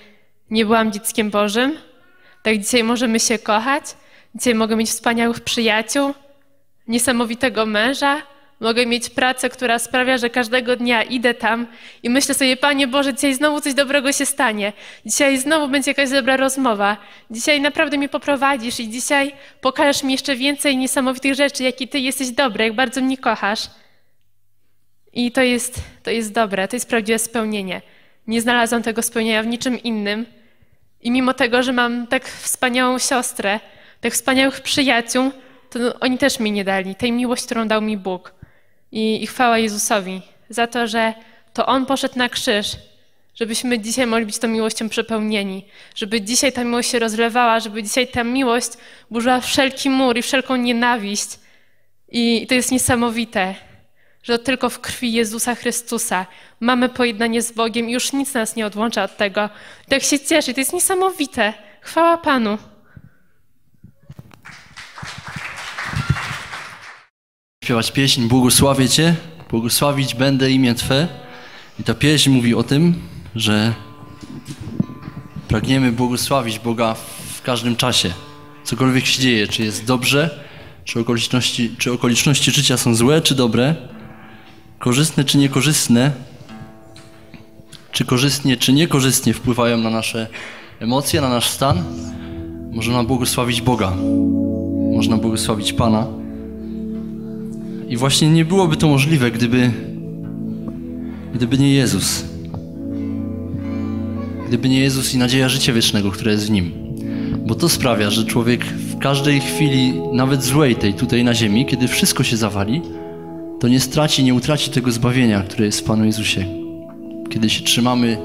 nie byłam dzieckiem Bożym. Tak dzisiaj możemy się kochać, dzisiaj mogę mieć wspaniałych przyjaciół, niesamowitego męża, mogę mieć pracę, która sprawia, że każdego dnia idę tam i myślę sobie, Panie Boże, dzisiaj znowu coś dobrego się stanie. Dzisiaj znowu będzie jakaś dobra rozmowa. Dzisiaj naprawdę mnie poprowadzisz i dzisiaj pokażesz mi jeszcze więcej niesamowitych rzeczy, jaki Ty jesteś dobry, jak bardzo mnie kochasz. I to jest, to jest dobre, to jest prawdziwe spełnienie. Nie znalazłam tego spełnienia w niczym innym. I mimo tego, że mam tak wspaniałą siostrę, tak wspaniałych przyjaciół, to oni też mi nie dali tej miłości, którą dał mi Bóg. I, I chwała Jezusowi za to, że to On poszedł na krzyż, żebyśmy dzisiaj mogli być tą miłością przepełnieni, żeby dzisiaj ta miłość się rozlewała, żeby dzisiaj ta miłość burzyła wszelki mur i wszelką nienawiść. I to jest niesamowite że tylko w krwi Jezusa Chrystusa mamy pojednanie z Bogiem i już nic nas nie odłącza od tego. tak się cieszy, to jest niesamowite. Chwała Panu. Śpiewać pieśń Błogosławię Cię, błogosławić będę imię Twe. I ta pieśń mówi o tym, że pragniemy błogosławić Boga w każdym czasie. Cokolwiek się dzieje, czy jest dobrze, czy okoliczności, czy okoliczności życia są złe, czy dobre, korzystne czy niekorzystne, czy korzystnie czy niekorzystnie wpływają na nasze emocje, na nasz stan, można błogosławić Boga, można błogosławić Pana. I właśnie nie byłoby to możliwe, gdyby, gdyby nie Jezus. Gdyby nie Jezus i nadzieja życia wiecznego, które jest w Nim. Bo to sprawia, że człowiek w każdej chwili, nawet złej tej tutaj na ziemi, kiedy wszystko się zawali, to nie straci, nie utraci tego zbawienia, które jest w Panu Jezusie. Kiedy się trzymamy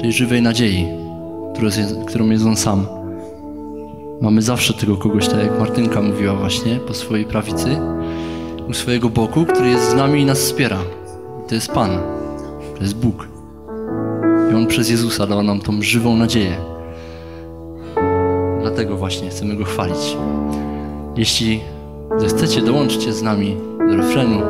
tej żywej nadziei, którą jest On sam. Mamy zawsze tego kogoś, tak jak Martynka mówiła właśnie, po swojej prawicy, u swojego boku, który jest z nami i nas wspiera. To jest Pan, to jest Bóg. I On przez Jezusa dał nam tą żywą nadzieję. Dlatego właśnie chcemy Go chwalić. Jeśli zechcecie, dołączcie z nami do refrenu.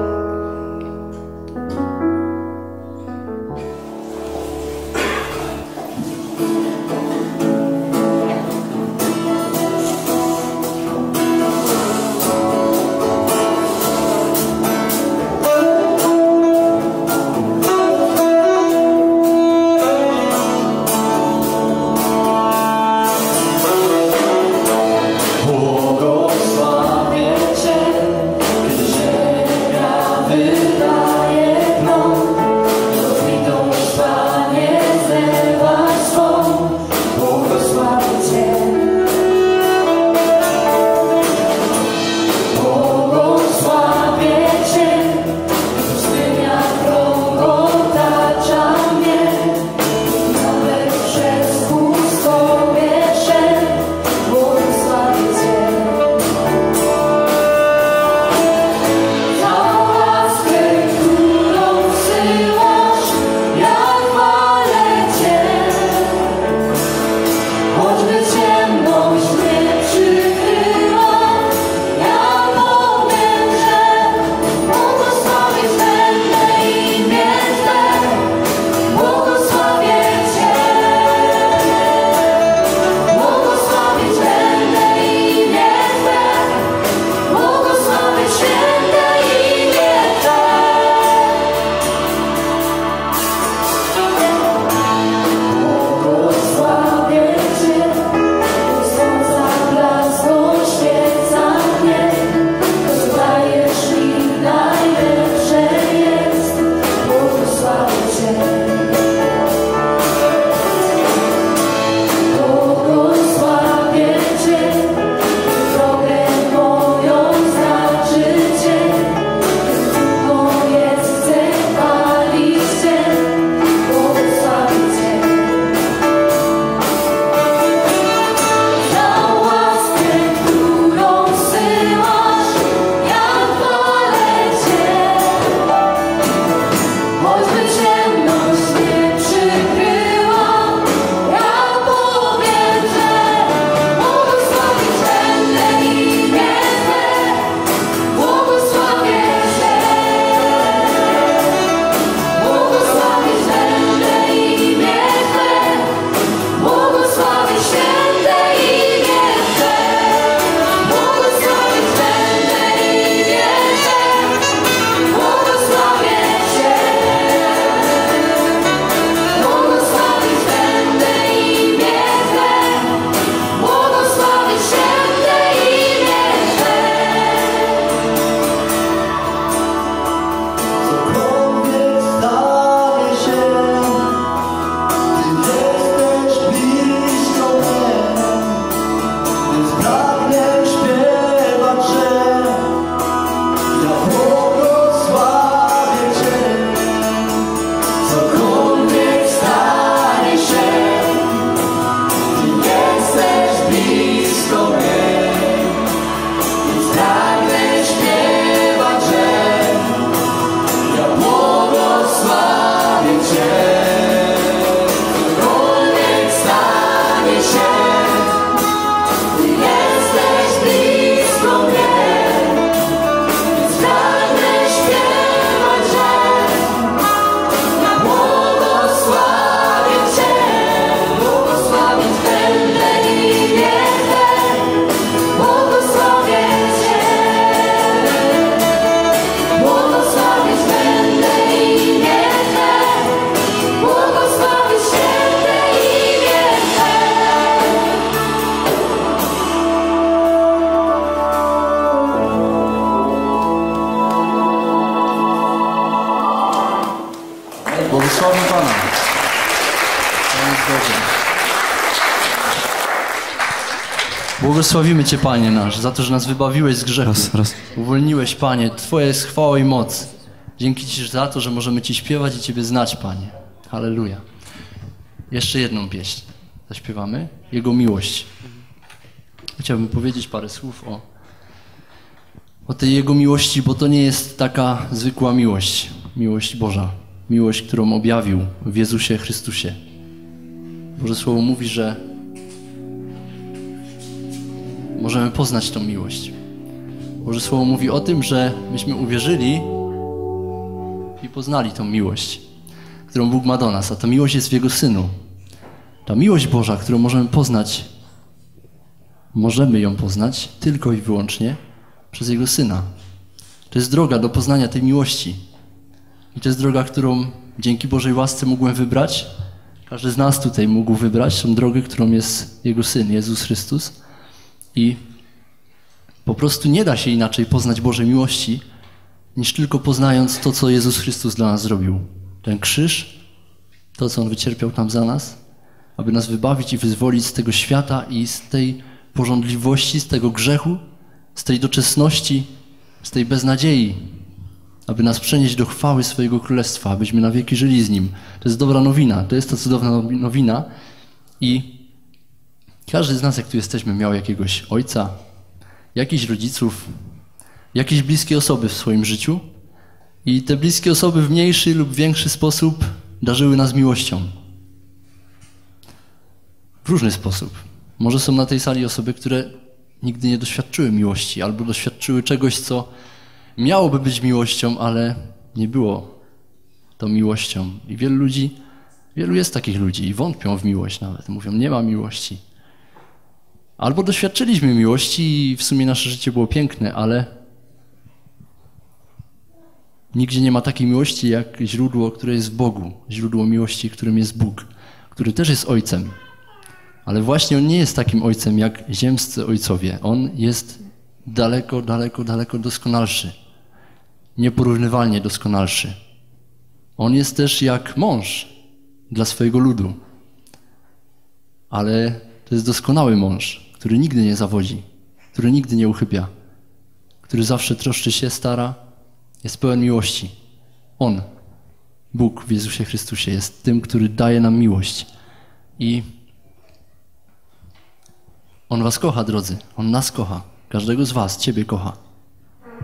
Błogosławimy Cię, Panie nasz, za to, że nas wybawiłeś z grzechu. Raz, raz. Uwolniłeś, Panie. Twoja jest chwała i moc. Dzięki Ci za to, że możemy Ci śpiewać i Ciebie znać, Panie. Halleluja. Jeszcze jedną pieśń zaśpiewamy. Jego miłość. Chciałbym powiedzieć parę słów o, o tej Jego miłości, bo to nie jest taka zwykła miłość. Miłość Boża. Miłość, którą objawił w Jezusie Chrystusie. Boże Słowo mówi, że poznać tą miłość. Boże Słowo mówi o tym, że myśmy uwierzyli i poznali tą miłość, którą Bóg ma do nas, a ta miłość jest w Jego Synu. Ta miłość Boża, którą możemy poznać, możemy ją poznać tylko i wyłącznie przez Jego Syna. To jest droga do poznania tej miłości. I to jest droga, którą dzięki Bożej łasce mogłem wybrać. Każdy z nas tutaj mógł wybrać tą drogę, którą jest Jego Syn, Jezus Chrystus. I po prostu nie da się inaczej poznać Bożej miłości, niż tylko poznając to, co Jezus Chrystus dla nas zrobił. Ten krzyż, to, co On wycierpiał tam za nas, aby nas wybawić i wyzwolić z tego świata i z tej porządliwości, z tego grzechu, z tej doczesności, z tej beznadziei, aby nas przenieść do chwały swojego królestwa, abyśmy na wieki żyli z Nim. To jest dobra nowina, to jest ta cudowna nowina i każdy z nas, jak tu jesteśmy, miał jakiegoś ojca, jakichś rodziców, jakieś bliskie osoby w swoim życiu i te bliskie osoby w mniejszy lub większy sposób darzyły nas miłością. W różny sposób. Może są na tej sali osoby, które nigdy nie doświadczyły miłości albo doświadczyły czegoś, co miałoby być miłością, ale nie było tą miłością. I wielu ludzi, wielu jest takich ludzi i wątpią w miłość nawet. Mówią, nie ma miłości. Albo doświadczyliśmy miłości i w sumie nasze życie było piękne, ale nigdzie nie ma takiej miłości jak źródło, które jest w Bogu. Źródło miłości, którym jest Bóg, który też jest Ojcem. Ale właśnie On nie jest takim Ojcem jak ziemscy ojcowie. On jest daleko, daleko, daleko doskonalszy. Nieporównywalnie doskonalszy. On jest też jak mąż dla swojego ludu. Ale to jest doskonały mąż, który nigdy nie zawodzi, który nigdy nie uchybia, który zawsze troszczy się, stara, jest pełen miłości. On, Bóg w Jezusie Chrystusie, jest tym, który daje nam miłość. I On was kocha, drodzy. On nas kocha. Każdego z was, ciebie kocha.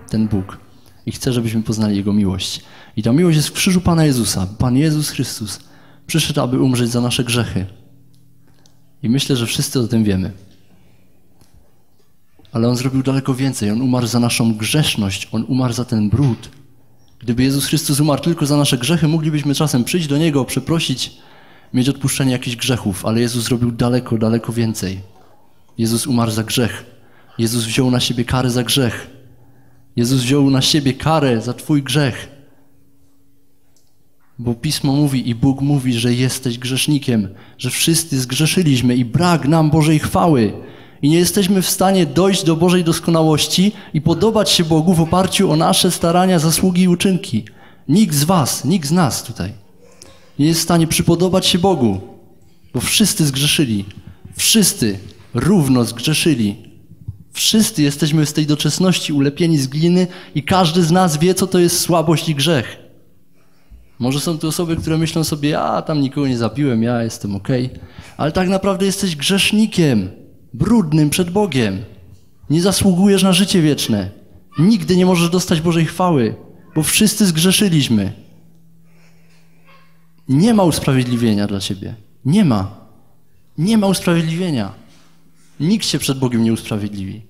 Ten Bóg. I chce, żebyśmy poznali Jego miłość. I ta miłość jest w krzyżu Pana Jezusa. Pan Jezus Chrystus przyszedł, aby umrzeć za nasze grzechy. I myślę, że wszyscy o tym wiemy. Ale On zrobił daleko więcej. On umarł za naszą grzeszność. On umarł za ten brud. Gdyby Jezus Chrystus umarł tylko za nasze grzechy, moglibyśmy czasem przyjść do Niego, przeprosić, mieć odpuszczenie jakichś grzechów, ale Jezus zrobił daleko, daleko więcej. Jezus umarł za grzech. Jezus wziął na siebie karę za grzech. Jezus wziął na siebie karę za Twój grzech. Bo Pismo mówi i Bóg mówi, że jesteś grzesznikiem, że wszyscy zgrzeszyliśmy i brak nam Bożej chwały. I nie jesteśmy w stanie dojść do Bożej doskonałości i podobać się Bogu w oparciu o nasze starania, zasługi i uczynki. Nikt z Was, nikt z nas tutaj nie jest w stanie przypodobać się Bogu, bo wszyscy zgrzeszyli. Wszyscy równo zgrzeszyli. Wszyscy jesteśmy z tej doczesności ulepieni z gliny i każdy z nas wie, co to jest słabość i grzech. Może są tu osoby, które myślą sobie, ja tam nikogo nie zabiłem, ja jestem okej, okay. ale tak naprawdę jesteś grzesznikiem, brudnym przed Bogiem. Nie zasługujesz na życie wieczne. Nigdy nie możesz dostać Bożej chwały, bo wszyscy zgrzeszyliśmy. Nie ma usprawiedliwienia dla ciebie. Nie ma. Nie ma usprawiedliwienia. Nikt się przed Bogiem nie usprawiedliwi.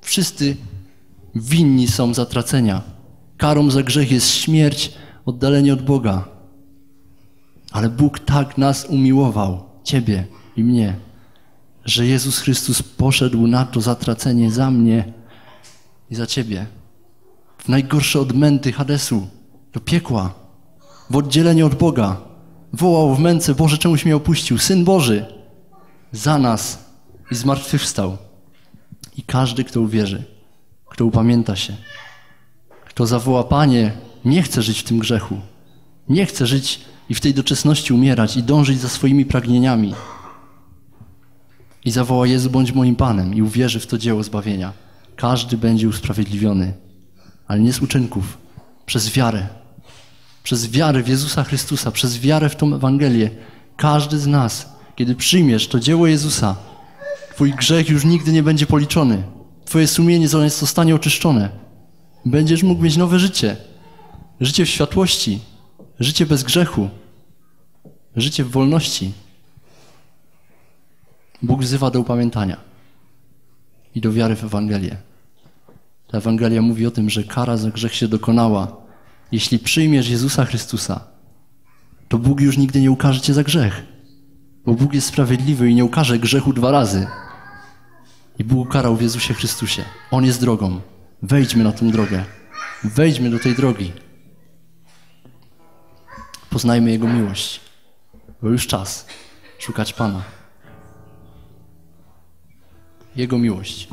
Wszyscy winni są zatracenia. Karą za grzech jest śmierć, oddalenie od Boga. Ale Bóg tak nas umiłował, Ciebie i mnie, że Jezus Chrystus poszedł na to zatracenie za mnie i za Ciebie. W najgorsze odmęty Hadesu, do piekła, w oddzielenie od Boga. Wołał w męce, Boże, czemuś mnie opuścił? Syn Boży, za nas i zmartwychwstał. I każdy, kto uwierzy, kto upamięta się, kto zawoła, Panie, nie chcę żyć w tym grzechu, nie chcę żyć i w tej doczesności umierać i dążyć za swoimi pragnieniami. I zawoła Jezu, bądź moim Panem i uwierzy w to dzieło zbawienia. Każdy będzie usprawiedliwiony, ale nie z uczynków, przez wiarę. Przez wiarę w Jezusa Chrystusa, przez wiarę w tą Ewangelię. Każdy z nas, kiedy przyjmiesz to dzieło Jezusa, Twój grzech już nigdy nie będzie policzony. Twoje sumienie zostanie oczyszczone. Będziesz mógł mieć nowe życie. Życie w światłości, życie bez grzechu, życie w wolności. Bóg wzywa do upamiętania i do wiary w Ewangelię. Ta Ewangelia mówi o tym, że kara za grzech się dokonała. Jeśli przyjmiesz Jezusa Chrystusa, to Bóg już nigdy nie ukaże cię za grzech. Bo Bóg jest sprawiedliwy i nie ukaże grzechu dwa razy. I Bóg ukarał w Jezusie Chrystusie. On jest drogą. Wejdźmy na tę drogę. Wejdźmy do tej drogi. Poznajmy Jego miłość. Bo już czas szukać Pana. Jego miłość.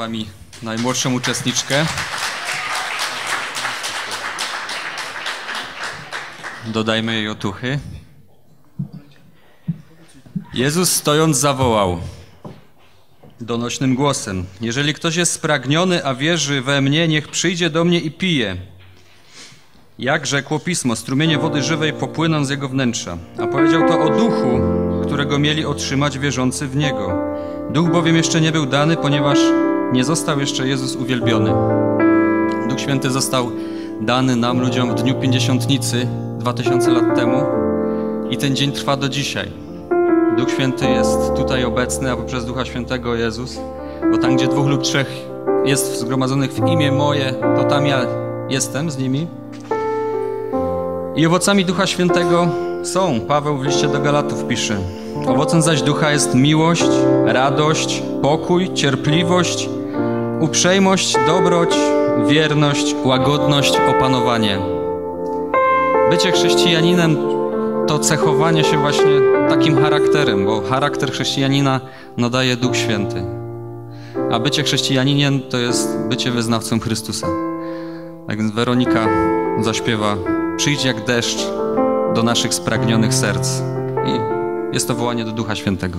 Brawami najmłodszą uczestniczkę. Dodajmy jej otuchy. Jezus stojąc zawołał donośnym głosem: Jeżeli ktoś jest spragniony, a wierzy we mnie, niech przyjdzie do mnie i pije. Jak rzekło pismo, strumienie wody żywej popłyną z jego wnętrza. A powiedział to o duchu, którego mieli otrzymać wierzący w niego. Duch bowiem jeszcze nie był dany, ponieważ nie został jeszcze Jezus uwielbiony. Duch Święty został dany nam, ludziom, w dniu pięćdziesiątnicy, dwa tysiące lat temu i ten dzień trwa do dzisiaj. Duch Święty jest tutaj obecny, a poprzez Ducha Świętego Jezus, bo tam, gdzie dwóch lub trzech jest zgromadzonych w imię moje, to tam ja jestem z nimi. I owocami Ducha Świętego są, Paweł w liście do Galatów pisze, owocem zaś Ducha jest miłość, radość, pokój, cierpliwość, uprzejmość, dobroć, wierność, łagodność, opanowanie. Bycie chrześcijaninem to cechowanie się właśnie takim charakterem, bo charakter chrześcijanina nadaje Duch Święty. A bycie chrześcijaninem to jest bycie wyznawcą Chrystusa. Tak więc Weronika zaśpiewa Przyjdź jak deszcz do naszych spragnionych serc. I jest to wołanie do Ducha Świętego.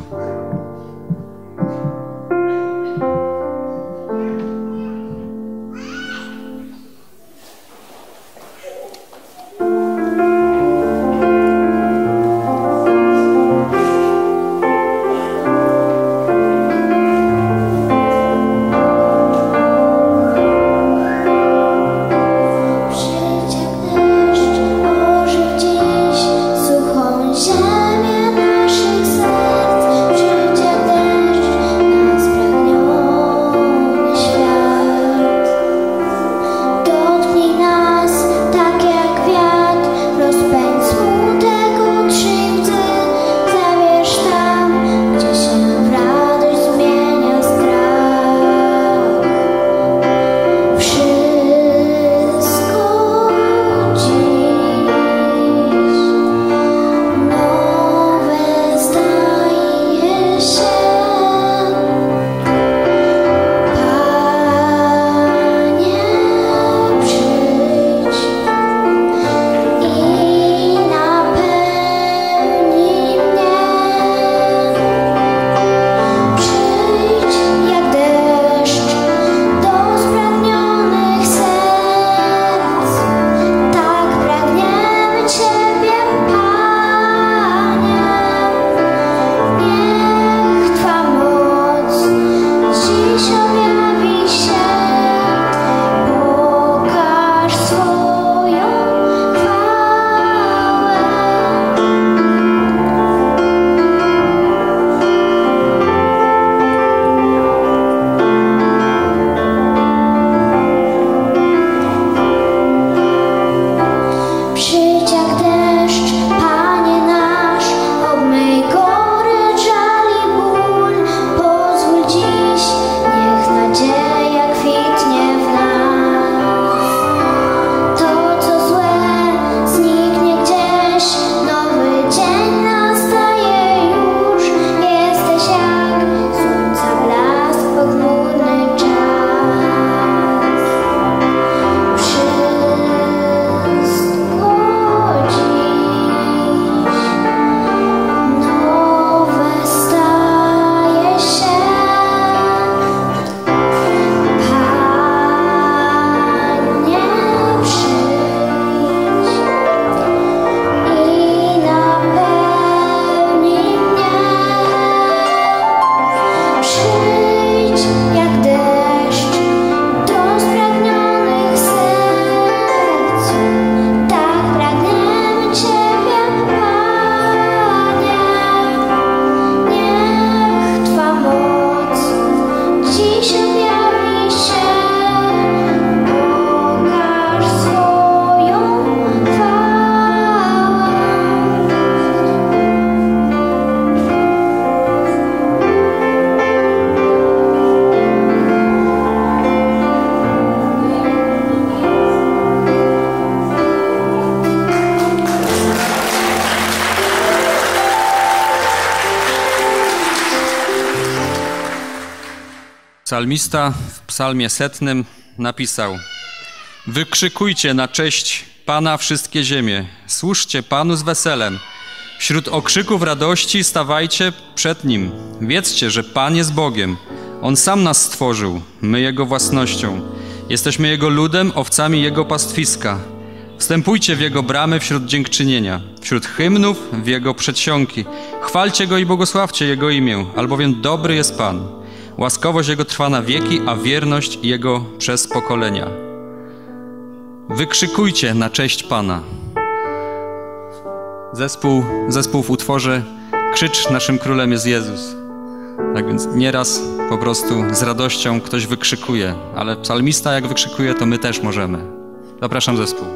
Psalmista w psalmie setnym napisał Wykrzykujcie na cześć Pana wszystkie ziemie, służcie Panu z weselem. Wśród okrzyków radości stawajcie przed Nim. Wiedzcie, że Pan jest Bogiem. On sam nas stworzył, my Jego własnością. Jesteśmy Jego ludem, owcami Jego pastwiska. Wstępujcie w Jego bramy wśród dziękczynienia, wśród hymnów w Jego przedsionki. Chwalcie Go i błogosławcie Jego imię, albowiem dobry jest Pan. Łaskowość Jego trwa na wieki, a wierność Jego przez pokolenia. Wykrzykujcie na cześć Pana. Zespół, zespół w utworze Krzycz naszym królem jest Jezus. Tak więc nieraz po prostu z radością ktoś wykrzykuje, ale psalmista jak wykrzykuje, to my też możemy. Zapraszam zespół.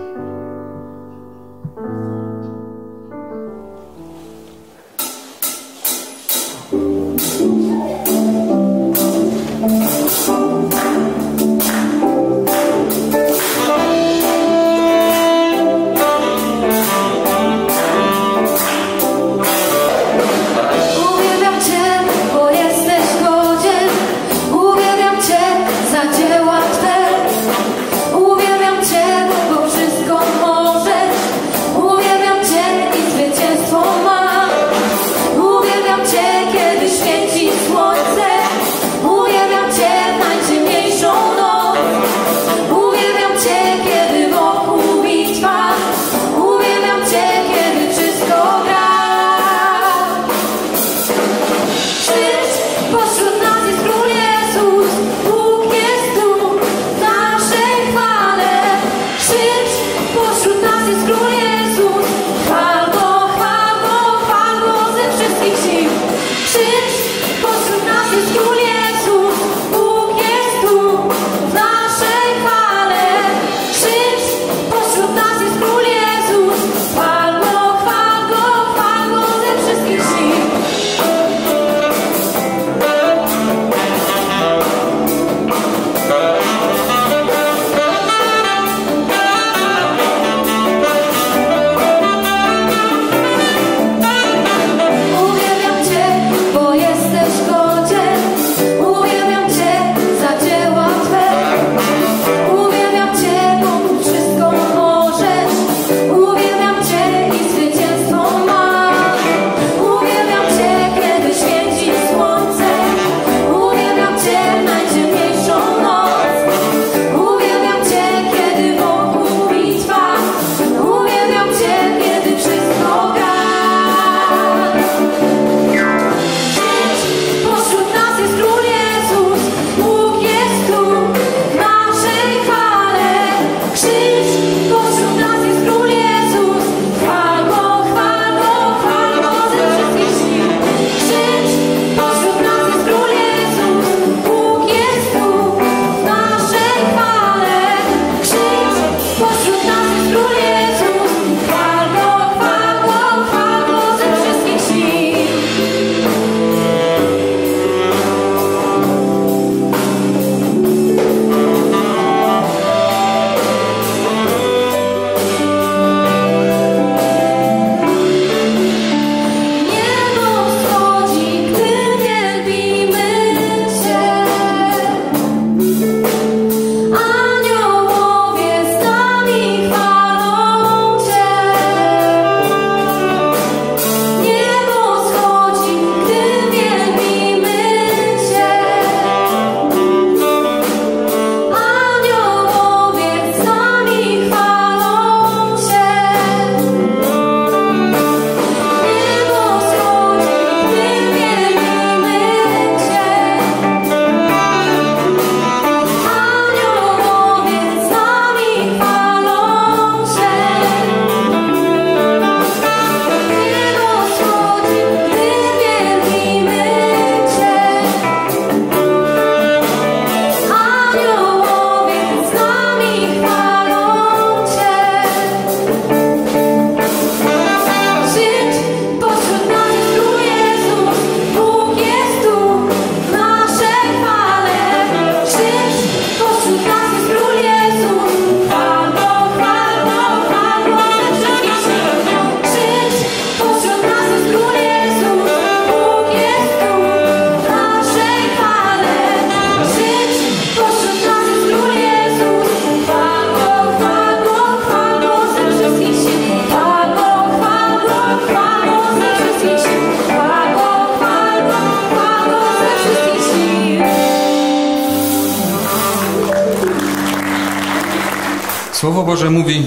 Boże mówi,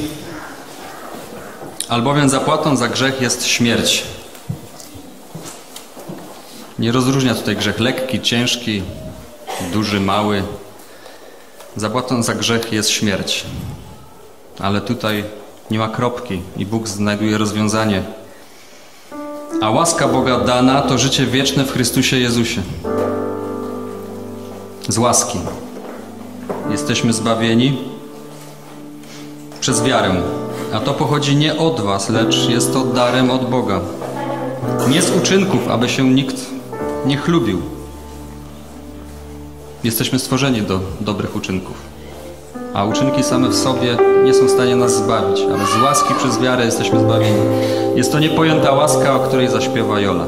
albowiem zapłatą za grzech jest śmierć. Nie rozróżnia tutaj grzech lekki, ciężki, duży, mały. Zapłatą za grzech jest śmierć. Ale tutaj nie ma kropki i Bóg znajduje rozwiązanie. A łaska Boga dana to życie wieczne w Chrystusie Jezusie. Z łaski. Jesteśmy zbawieni przez wiarę. A to pochodzi nie od Was, lecz jest to darem od Boga. Nie z uczynków, aby się nikt nie chlubił. Jesteśmy stworzeni do dobrych uczynków. A uczynki same w sobie nie są w stanie nas zbawić, ale z łaski przez wiarę jesteśmy zbawieni. Jest to niepojęta łaska, o której zaśpiewa Jola.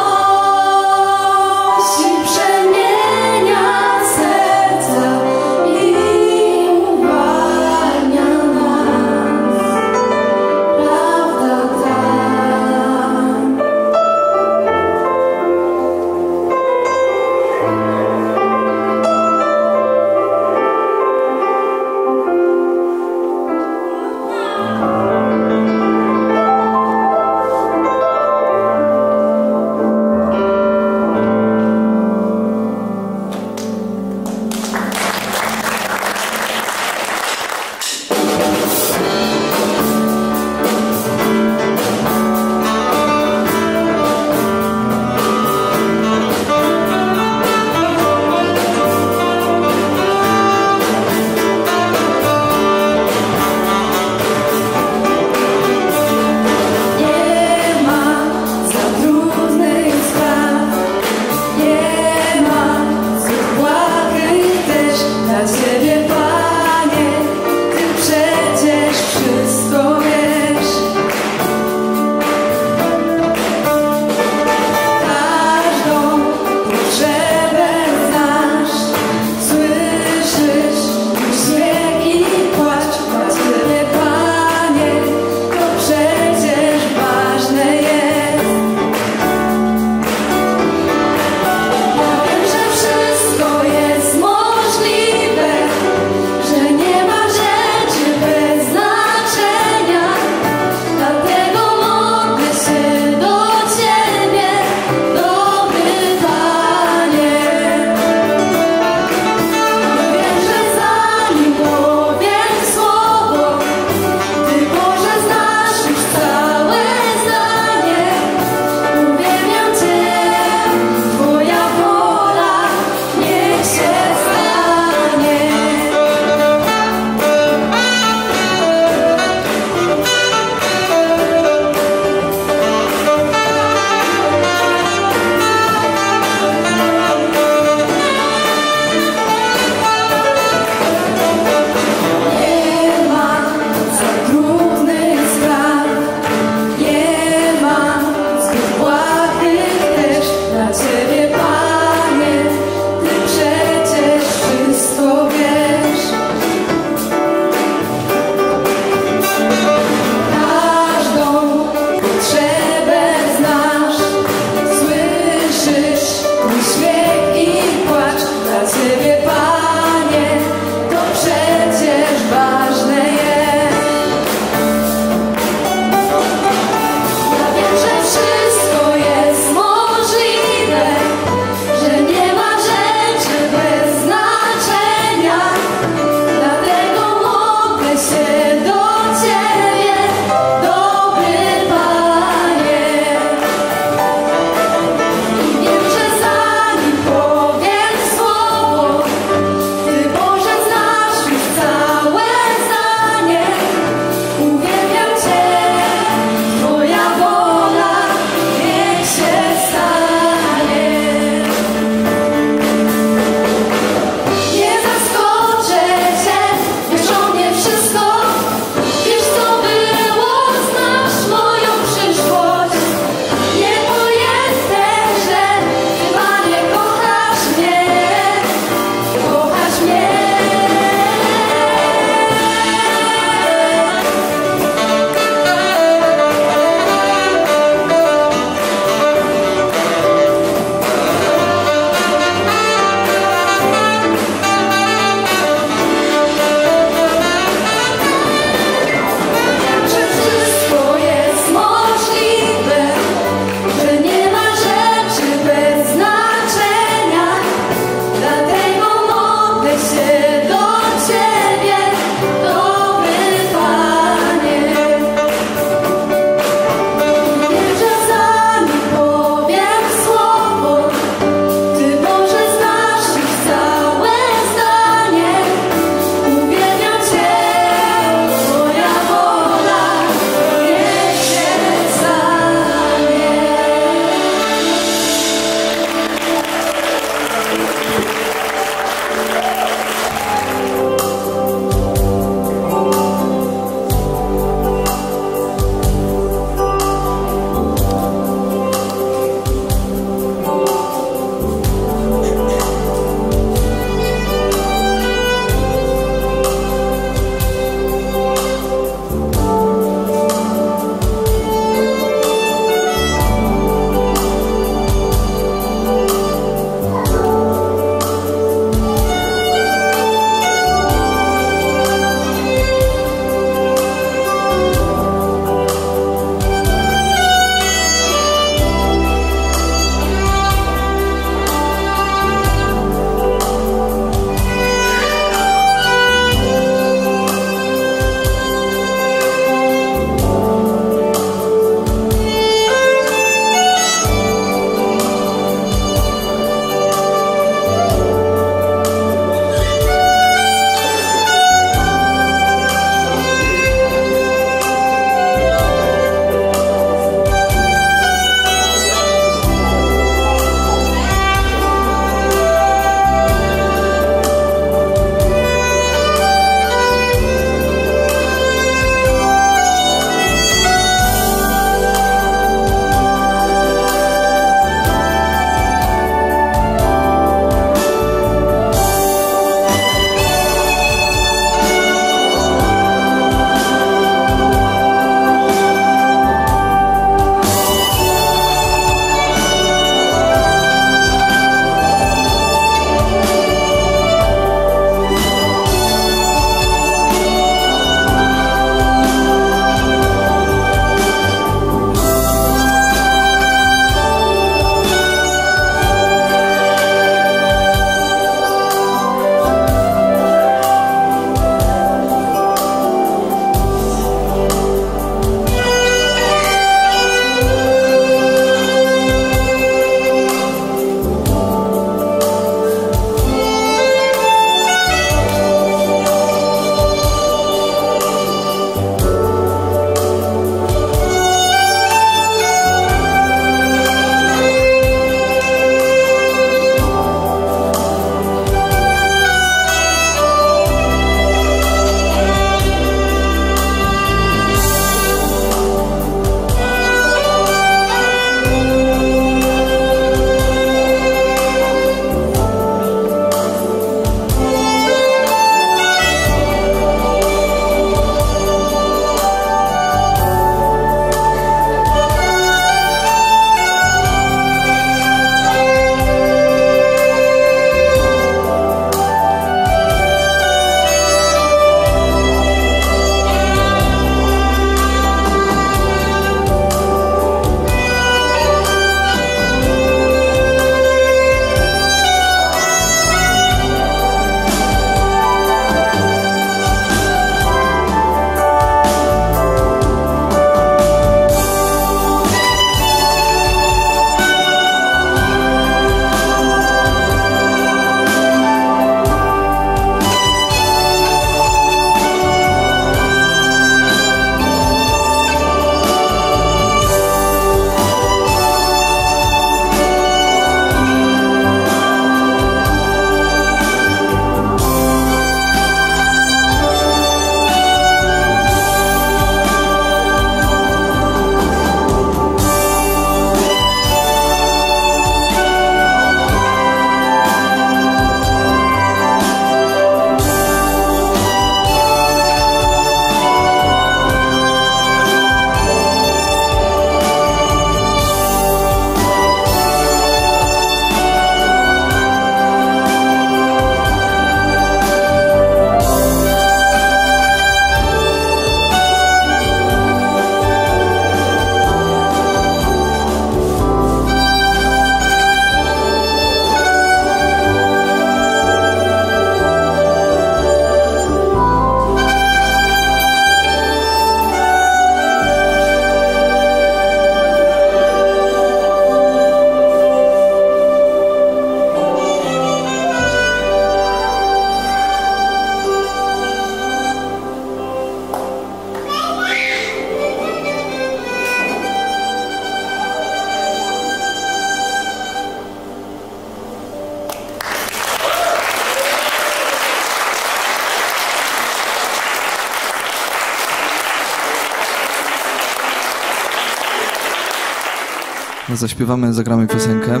Zaśpiewamy, zagramy piosenkę,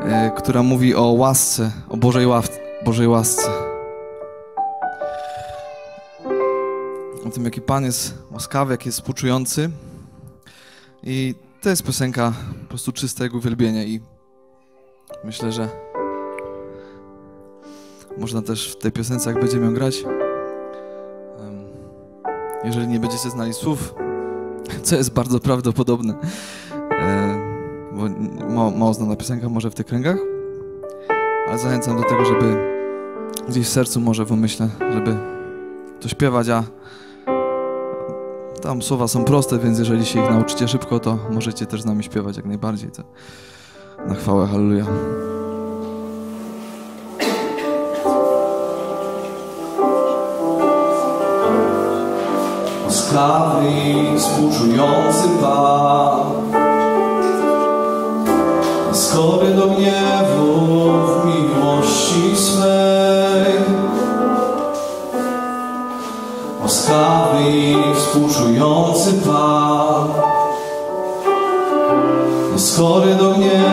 e, która mówi o łasce, o Bożej, ław, Bożej łasce. O tym, jaki Pan jest łaskawy, jaki jest współczujący. I to jest piosenka po prostu czyste jak uwielbienie i myślę, że można też w tej piosence, jak będziemy ją grać, jeżeli nie będziecie znali słów, *laughs* co jest bardzo prawdopodobne, bo mało, znana piosenka może w tych kręgach, ale zachęcam do tego, żeby gdzieś w sercu, może w umyśle, żeby to śpiewać, a tam słowa są proste, więc jeżeli się ich nauczycie szybko, to możecie też z nami śpiewać jak najbardziej. To na chwałę, halleluja. Łaskawy współczujący Pan Skory do gniewu w miłości swej. Łaskawy i współczujący Pan. Skory do gniewu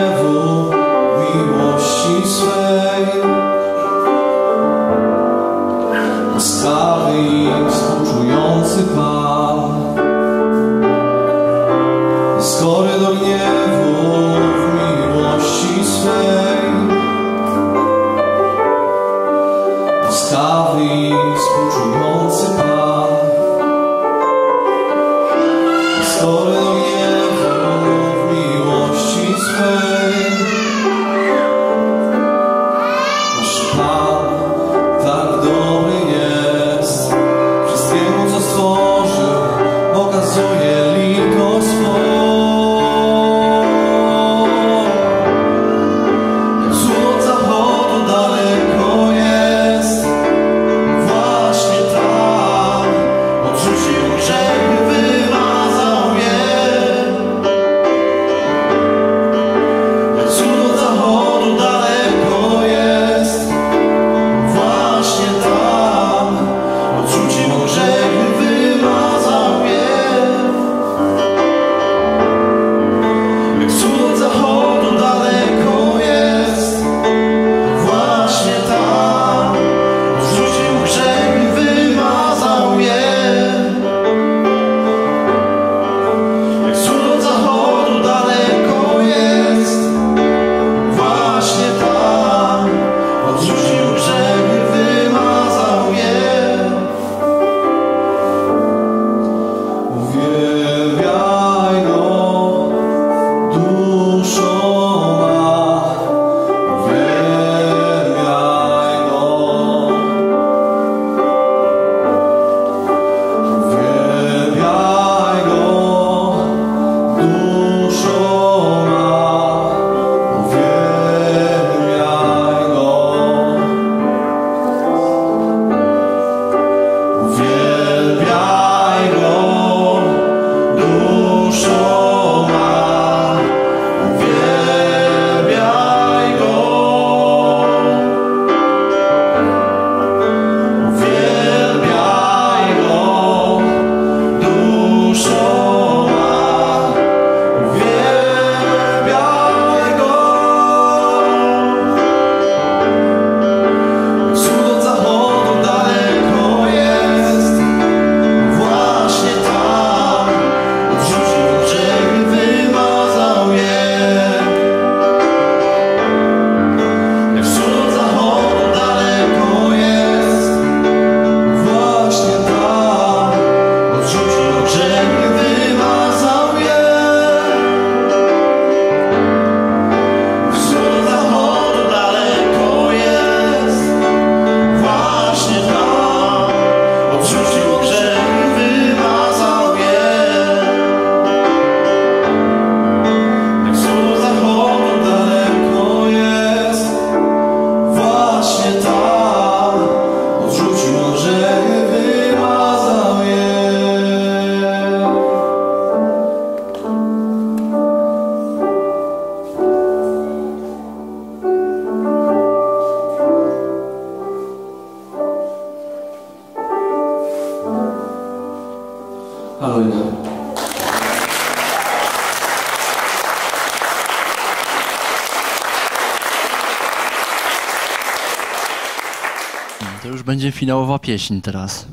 już będzie finałowa pieśń teraz.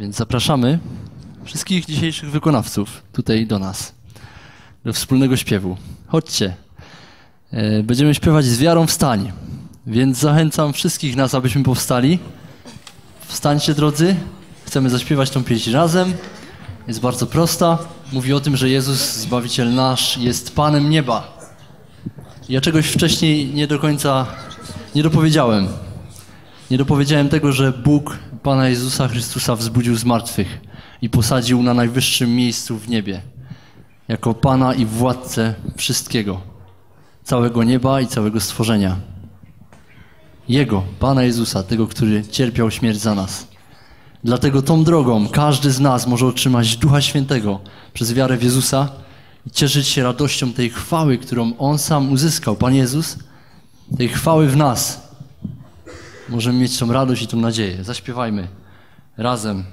Więc zapraszamy wszystkich dzisiejszych wykonawców tutaj do nas, do wspólnego śpiewu. Chodźcie. E, Będziemy śpiewać z wiarą wstań. Więc zachęcam wszystkich nas, abyśmy powstali. Wstańcie, drodzy. Chcemy zaśpiewać tą pieśń razem. Jest bardzo prosta. Mówi o tym, że Jezus, Zbawiciel nasz, jest Panem nieba. Ja czegoś wcześniej nie do końca nie dopowiedziałem. Nie dopowiedziałem tego, że Bóg Pana Jezusa Chrystusa wzbudził z martwych i posadził na najwyższym miejscu w niebie. Jako Pana i Władcę wszystkiego. Całego nieba i całego stworzenia. Jego, Pana Jezusa, tego, który cierpiał śmierć za nas. Dlatego tą drogą każdy z nas może otrzymać Ducha Świętego przez wiarę w Jezusa i cieszyć się radością tej chwały, którą On sam uzyskał, Pan Jezus, tej chwały w nas. Możemy mieć tą radość i tą nadzieję. Zaśpiewajmy razem.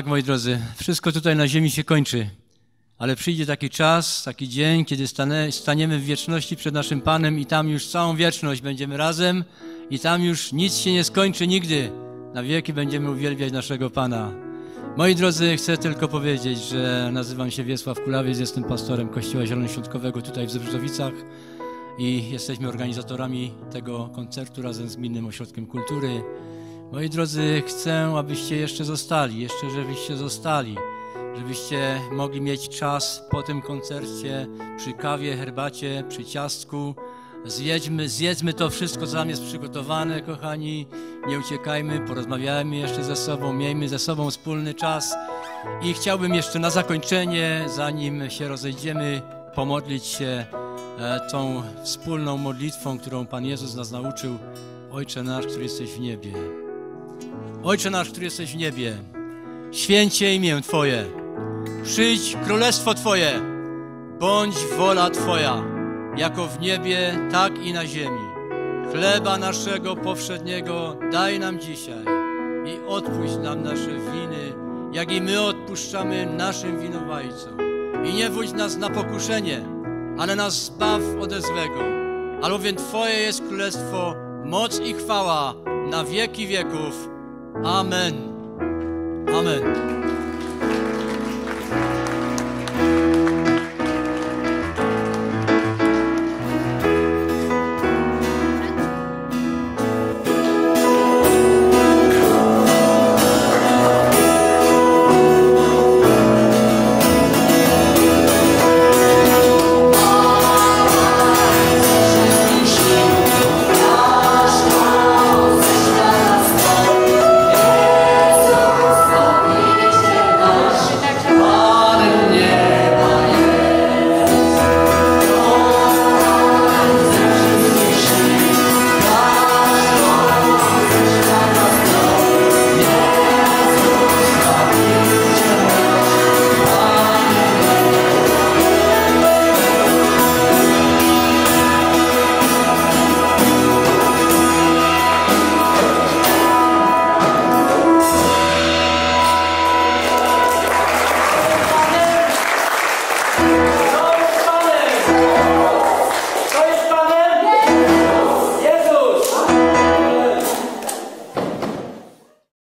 Tak, moi drodzy, wszystko tutaj na ziemi się kończy, ale przyjdzie taki czas, taki dzień, kiedy staniemy w wieczności przed naszym Panem i tam już całą wieczność będziemy razem i tam już nic się nie skończy nigdy. Na wieki będziemy uwielbiać naszego Pana. Moi drodzy, chcę tylko powiedzieć, że nazywam się Wiesław Kulawiec, jestem pastorem Kościoła Zielonoświątkowego tutaj w Zebrzowicach i jesteśmy organizatorami tego koncertu razem z Gminnym Ośrodkiem Kultury. Moi drodzy, chcę, abyście jeszcze zostali, jeszcze żebyście zostali. żebyście mogli mieć czas po tym koncercie, przy kawie, herbacie, przy ciastku. Zjedźmy, zjedzmy to wszystko, co nam jest przygotowane, kochani. Nie uciekajmy, porozmawiajmy jeszcze ze sobą, miejmy ze sobą wspólny czas. I chciałbym jeszcze na zakończenie, zanim się rozejdziemy, pomodlić się e, tą wspólną modlitwą, którą Pan Jezus nas nauczył. Ojcze nasz, który jesteś w niebie. Ojcze nasz, który jesteś w niebie. Święcie imię Twoje. Przyjdź królestwo Twoje. Bądź wola Twoja, jako w niebie, tak i na ziemi. Chleba naszego powszedniego daj nam dzisiaj i odpuść nam nasze winy, jak i my odpuszczamy naszym winowajcom. I nie wódź nas na pokuszenie, ale nas zbaw ode złego. Albowiem Twoje jest królestwo, moc i chwała na wieki wieków. Amen. Amen.